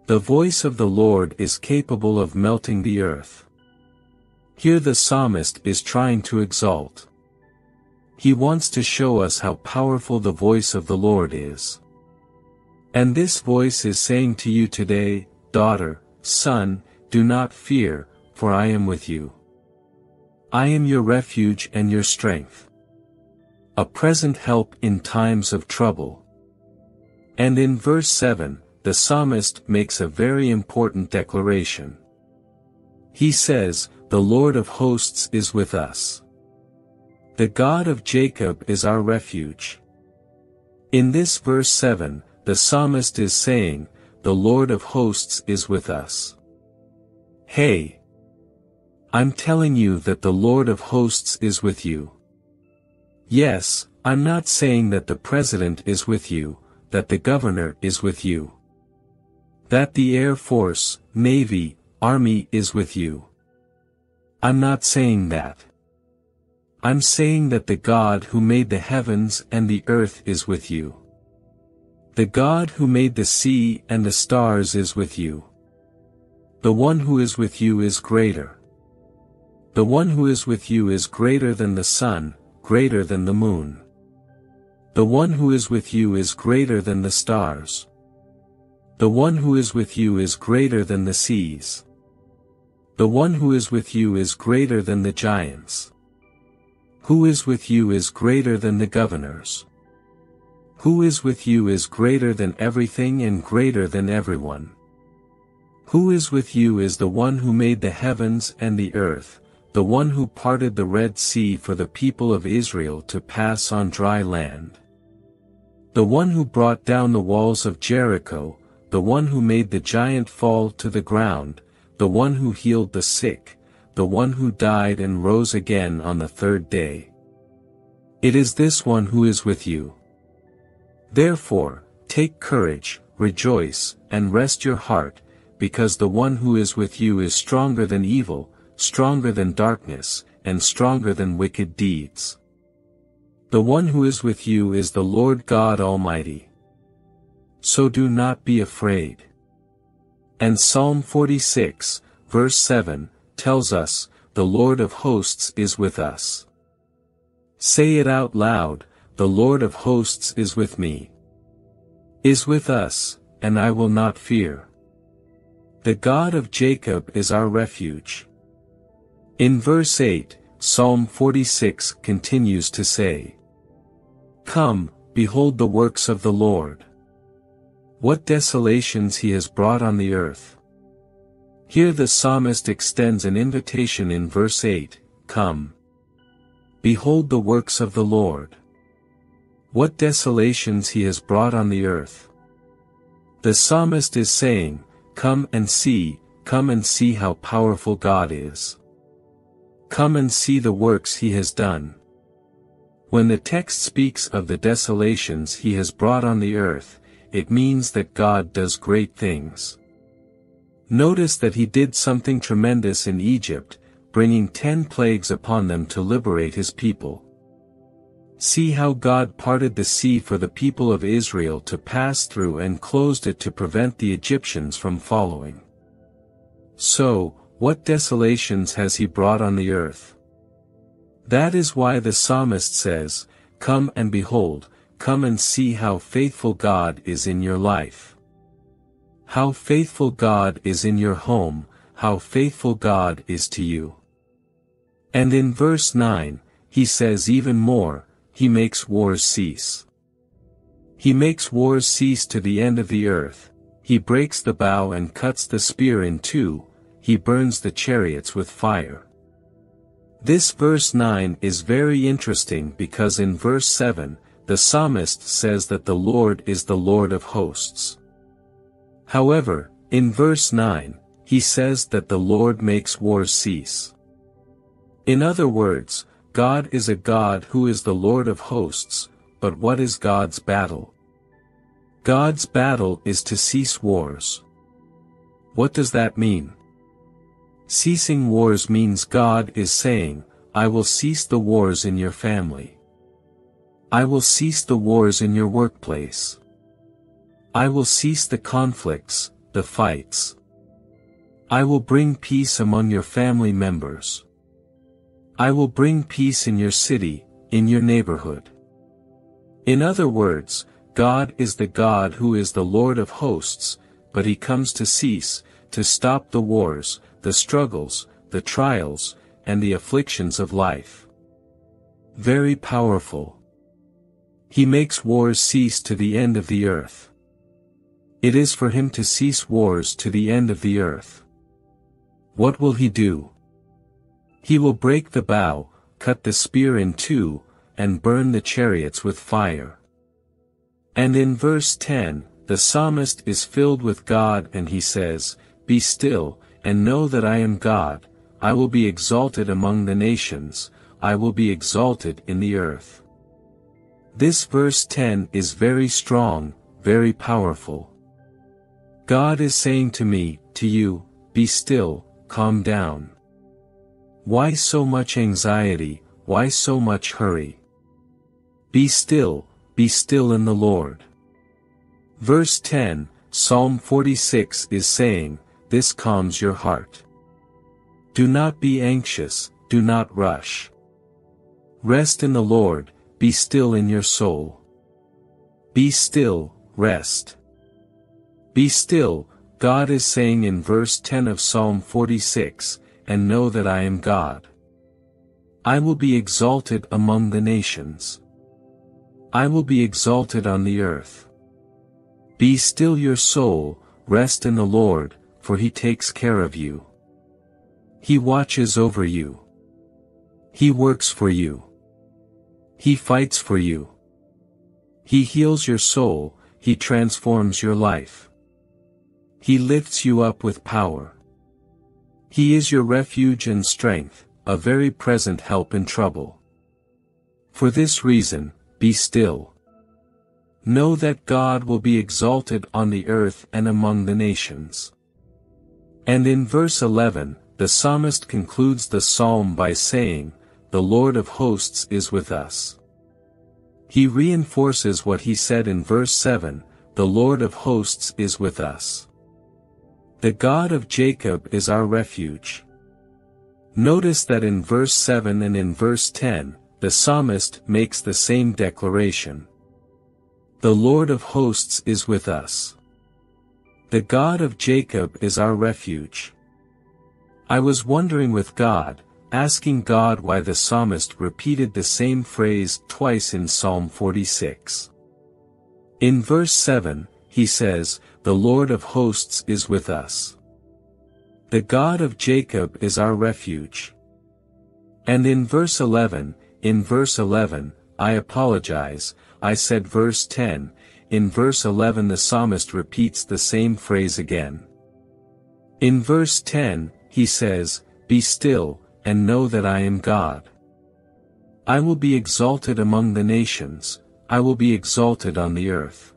Speaker 1: The voice of the Lord is capable of melting the earth. Here the psalmist is trying to exalt. He wants to show us how powerful the voice of the Lord is. And this voice is saying to you today, daughter, son, do not fear, for I am with you. I am your refuge and your strength. A present help in times of trouble. And in verse 7, the psalmist makes a very important declaration. He says, The Lord of hosts is with us. The God of Jacob is our refuge. In this verse 7, the psalmist is saying, the Lord of hosts is with us. Hey! I'm telling you that the Lord of hosts is with you. Yes, I'm not saying that the president is with you, that the governor is with you. That the Air Force, Navy, Army is with you. I'm not saying that. I'm saying that the God who made the heavens and the earth is with you. The God who made the sea and the stars is with you. The one who is with you is greater. The one who is with you is greater than the sun, greater than the moon. The one who is with you is greater than the stars. The one who is with you is greater than the seas. The one who is with you is greater than the giants. Who is with you is greater than the governors. Who is with you is greater than everything and greater than everyone. Who is with you is the one who made the heavens and the earth, the one who parted the Red Sea for the people of Israel to pass on dry land. The one who brought down the walls of Jericho, the one who made the giant fall to the ground, the one who healed the sick, the one who died and rose again on the third day. It is this one who is with you. Therefore, take courage, rejoice, and rest your heart, because the one who is with you is stronger than evil, stronger than darkness, and stronger than wicked deeds. The one who is with you is the Lord God Almighty. So do not be afraid. And Psalm 46, verse 7, tells us, the Lord of hosts is with us. Say it out loud, the Lord of hosts is with me. Is with us, and I will not fear. The God of Jacob is our refuge. In verse 8, Psalm 46 continues to say, Come, behold the works of the Lord. What desolations he has brought on the earth. Here the psalmist extends an invitation in verse 8, Come. Behold the works of the Lord. What desolations he has brought on the earth. The psalmist is saying, Come and see, come and see how powerful God is. Come and see the works he has done. When the text speaks of the desolations he has brought on the earth, it means that God does great things. Notice that he did something tremendous in Egypt, bringing ten plagues upon them to liberate his people. See how God parted the sea for the people of Israel to pass through and closed it to prevent the Egyptians from following. So, what desolations has he brought on the earth? That is why the psalmist says, Come and behold, come and see how faithful God is in your life. How faithful God is in your home, how faithful God is to you. And in verse 9, he says even more, he makes wars cease. He makes wars cease to the end of the earth, he breaks the bow and cuts the spear in two, he burns the chariots with fire. This verse 9 is very interesting because in verse 7, the psalmist says that the Lord is the Lord of hosts. However, in verse 9, he says that the Lord makes wars cease. In other words, God is a God who is the Lord of hosts, but what is God's battle? God's battle is to cease wars. What does that mean? Ceasing wars means God is saying, I will cease the wars in your family. I will cease the wars in your workplace. I will cease the conflicts, the fights. I will bring peace among your family members. I will bring peace in your city, in your neighborhood. In other words, God is the God who is the Lord of hosts, but he comes to cease, to stop the wars, the struggles, the trials, and the afflictions of life. Very powerful. He makes wars cease to the end of the earth. It is for him to cease wars to the end of the earth. What will he do? He will break the bow, cut the spear in two, and burn the chariots with fire. And in verse 10, the psalmist is filled with God and he says, Be still, and know that I am God, I will be exalted among the nations, I will be exalted in the earth. This verse 10 is very strong, very powerful. God is saying to me, to you, be still, calm down. Why so much anxiety, why so much hurry? Be still, be still in the Lord. Verse 10, Psalm 46 is saying, This calms your heart. Do not be anxious, do not rush. Rest in the Lord, be still in your soul. Be still, rest. Be still, God is saying in verse 10 of Psalm 46, and know that I am God. I will be exalted among the nations. I will be exalted on the earth. Be still your soul, rest in the Lord, for he takes care of you. He watches over you. He works for you. He fights for you. He heals your soul, he transforms your life. He lifts you up with power. He is your refuge and strength, a very present help in trouble. For this reason, be still. Know that God will be exalted on the earth and among the nations. And in verse 11, the psalmist concludes the psalm by saying, The Lord of hosts is with us. He reinforces what he said in verse 7, The Lord of hosts is with us. The God of Jacob is our refuge. Notice that in verse 7 and in verse 10, the psalmist makes the same declaration. The Lord of hosts is with us. The God of Jacob is our refuge. I was wondering with God, asking God why the psalmist repeated the same phrase twice in Psalm 46. In verse 7, he says, The Lord of hosts is with us. The God of Jacob is our refuge. And in verse 11, in verse 11, I apologize, I said verse 10, in verse 11 the psalmist repeats the same phrase again. In verse 10, he says, Be still, and know that I am God. I will be exalted among the nations, I will be exalted on the earth.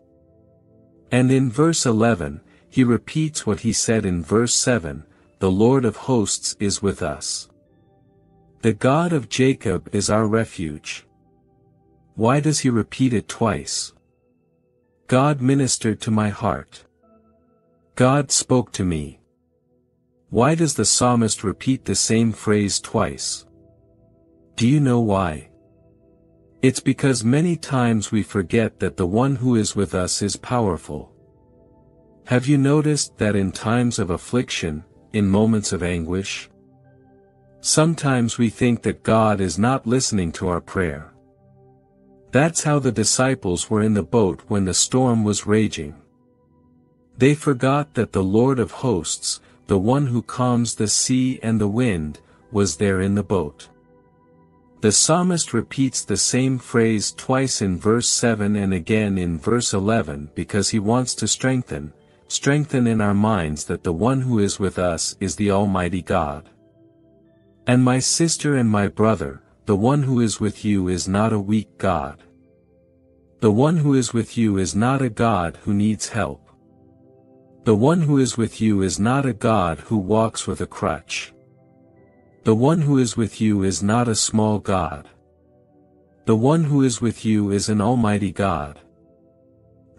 Speaker 1: And in verse 11, he repeats what he said in verse 7, The Lord of hosts is with us. The God of Jacob is our refuge. Why does he repeat it twice? God ministered to my heart. God spoke to me. Why does the psalmist repeat the same phrase twice? Do you know why? It's because many times we forget that the one who is with us is powerful. Have you noticed that in times of affliction, in moments of anguish, Sometimes we think that God is not listening to our prayer. That's how the disciples were in the boat when the storm was raging. They forgot that the Lord of hosts, the one who calms the sea and the wind, was there in the boat. The psalmist repeats the same phrase twice in verse 7 and again in verse 11 because he wants to strengthen, strengthen in our minds that the one who is with us is the Almighty God. And my sister and my brother, the one who is with you is not a weak God. The one who is with you is not a God who needs help. The one who is with you is not a God who walks with a crutch. The one who is with you is not a small God. The one who is with you is an almighty God.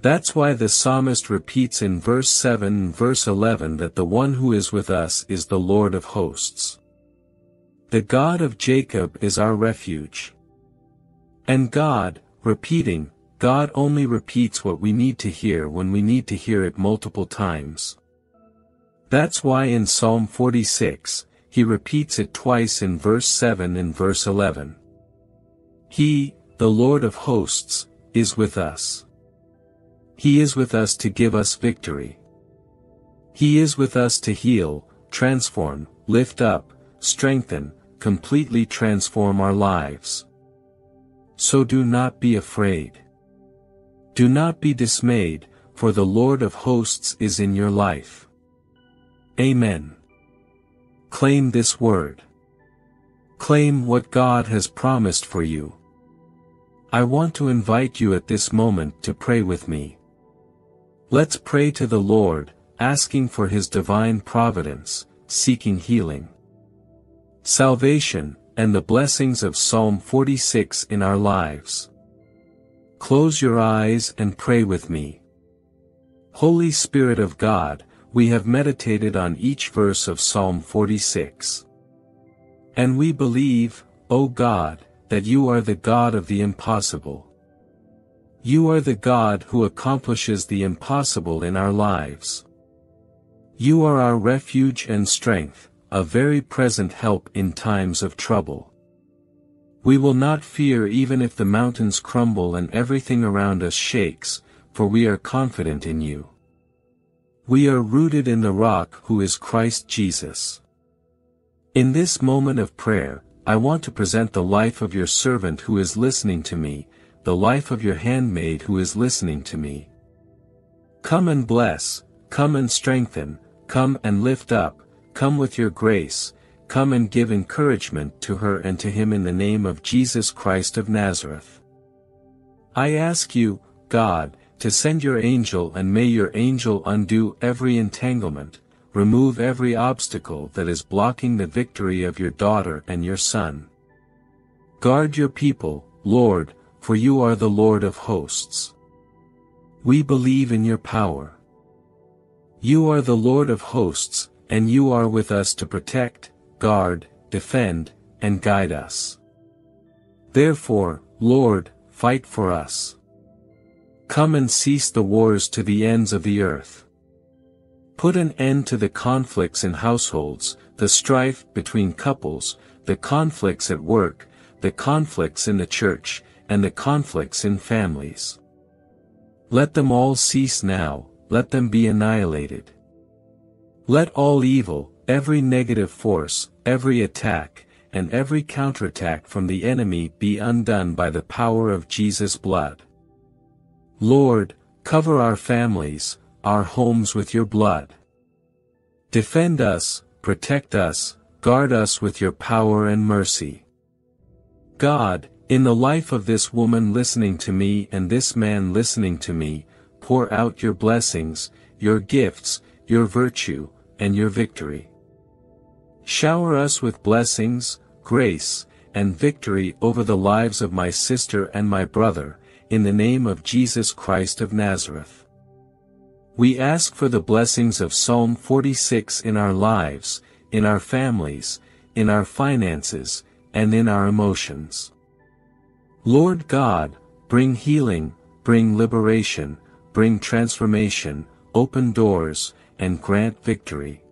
Speaker 1: That's why the psalmist repeats in verse 7 and verse 11 that the one who is with us is the Lord of hosts. The God of Jacob is our refuge. And God, repeating, God only repeats what we need to hear when we need to hear it multiple times. That's why in Psalm 46, he repeats it twice in verse 7 and verse 11. He, the Lord of hosts, is with us. He is with us to give us victory. He is with us to heal, transform, lift up, strengthen, completely transform our lives. So do not be afraid. Do not be dismayed, for the Lord of hosts is in your life. Amen. Claim this word. Claim what God has promised for you. I want to invite you at this moment to pray with me. Let's pray to the Lord, asking for His divine providence, seeking healing, salvation, and the blessings of Psalm 46 in our lives. Close your eyes and pray with me. Holy Spirit of God, we have meditated on each verse of Psalm 46. And we believe, O God, that you are the God of the impossible. You are the God who accomplishes the impossible in our lives. You are our refuge and strength, a very present help in times of trouble. We will not fear even if the mountains crumble and everything around us shakes, for we are confident in you. We are rooted in the rock who is Christ Jesus. In this moment of prayer, I want to present the life of your servant who is listening to me, the life of your handmaid who is listening to me. Come and bless, come and strengthen, come and lift up, come with your grace, come and give encouragement to her and to him in the name of Jesus Christ of Nazareth. I ask you, God, to send your angel and may your angel undo every entanglement, remove every obstacle that is blocking the victory of your daughter and your son. Guard your people, Lord, for you are the Lord of hosts. We believe in your power. You are the Lord of hosts, and you are with us to protect, guard, defend, and guide us. Therefore, Lord, fight for us. Come and cease the wars to the ends of the earth. Put an end to the conflicts in households, the strife between couples, the conflicts at work, the conflicts in the church, and the conflicts in families. Let them all cease now, let them be annihilated. Let all evil, every negative force, every attack, and every counterattack from the enemy be undone by the power of Jesus' blood. Lord, cover our families, our homes with your blood. Defend us, protect us, guard us with your power and mercy. God, in the life of this woman listening to me and this man listening to me, pour out your blessings, your gifts, your virtue, and your victory. Shower us with blessings, grace, and victory over the lives of my sister and my brother, in the name of Jesus Christ of Nazareth. We ask for the blessings of Psalm 46 in our lives, in our families, in our finances, and in our emotions. Lord God, bring healing, bring liberation, bring transformation, open doors, and grant victory.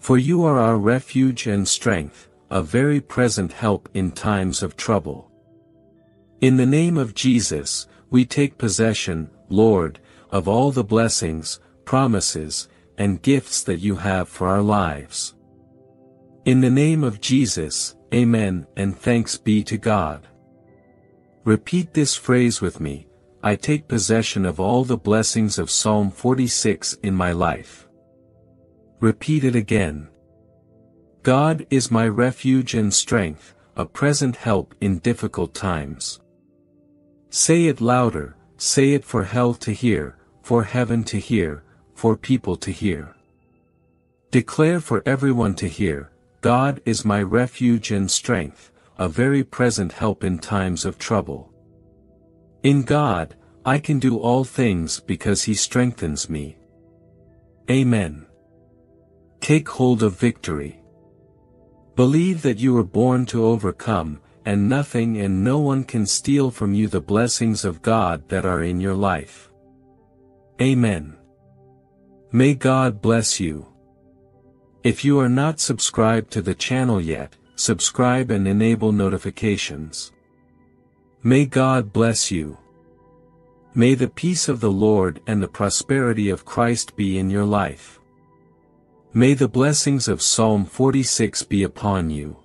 Speaker 1: For you are our refuge and strength, a very present help in times of trouble. In the name of Jesus, we take possession, Lord, of all the blessings, promises, and gifts that you have for our lives. In the name of Jesus, Amen and thanks be to God. Repeat this phrase with me, I take possession of all the blessings of Psalm 46 in my life. Repeat it again. God is my refuge and strength, a present help in difficult times. Say it louder, say it for hell to hear, for heaven to hear, for people to hear. Declare for everyone to hear, God is my refuge and strength, a very present help in times of trouble. In God, I can do all things because he strengthens me. Amen. Take hold of victory. Believe that you were born to overcome, and nothing and no one can steal from you the blessings of God that are in your life. Amen. May God bless you. If you are not subscribed to the channel yet, subscribe and enable notifications. May God bless you. May the peace of the Lord and the prosperity of Christ be in your life. May the blessings of Psalm 46 be upon you.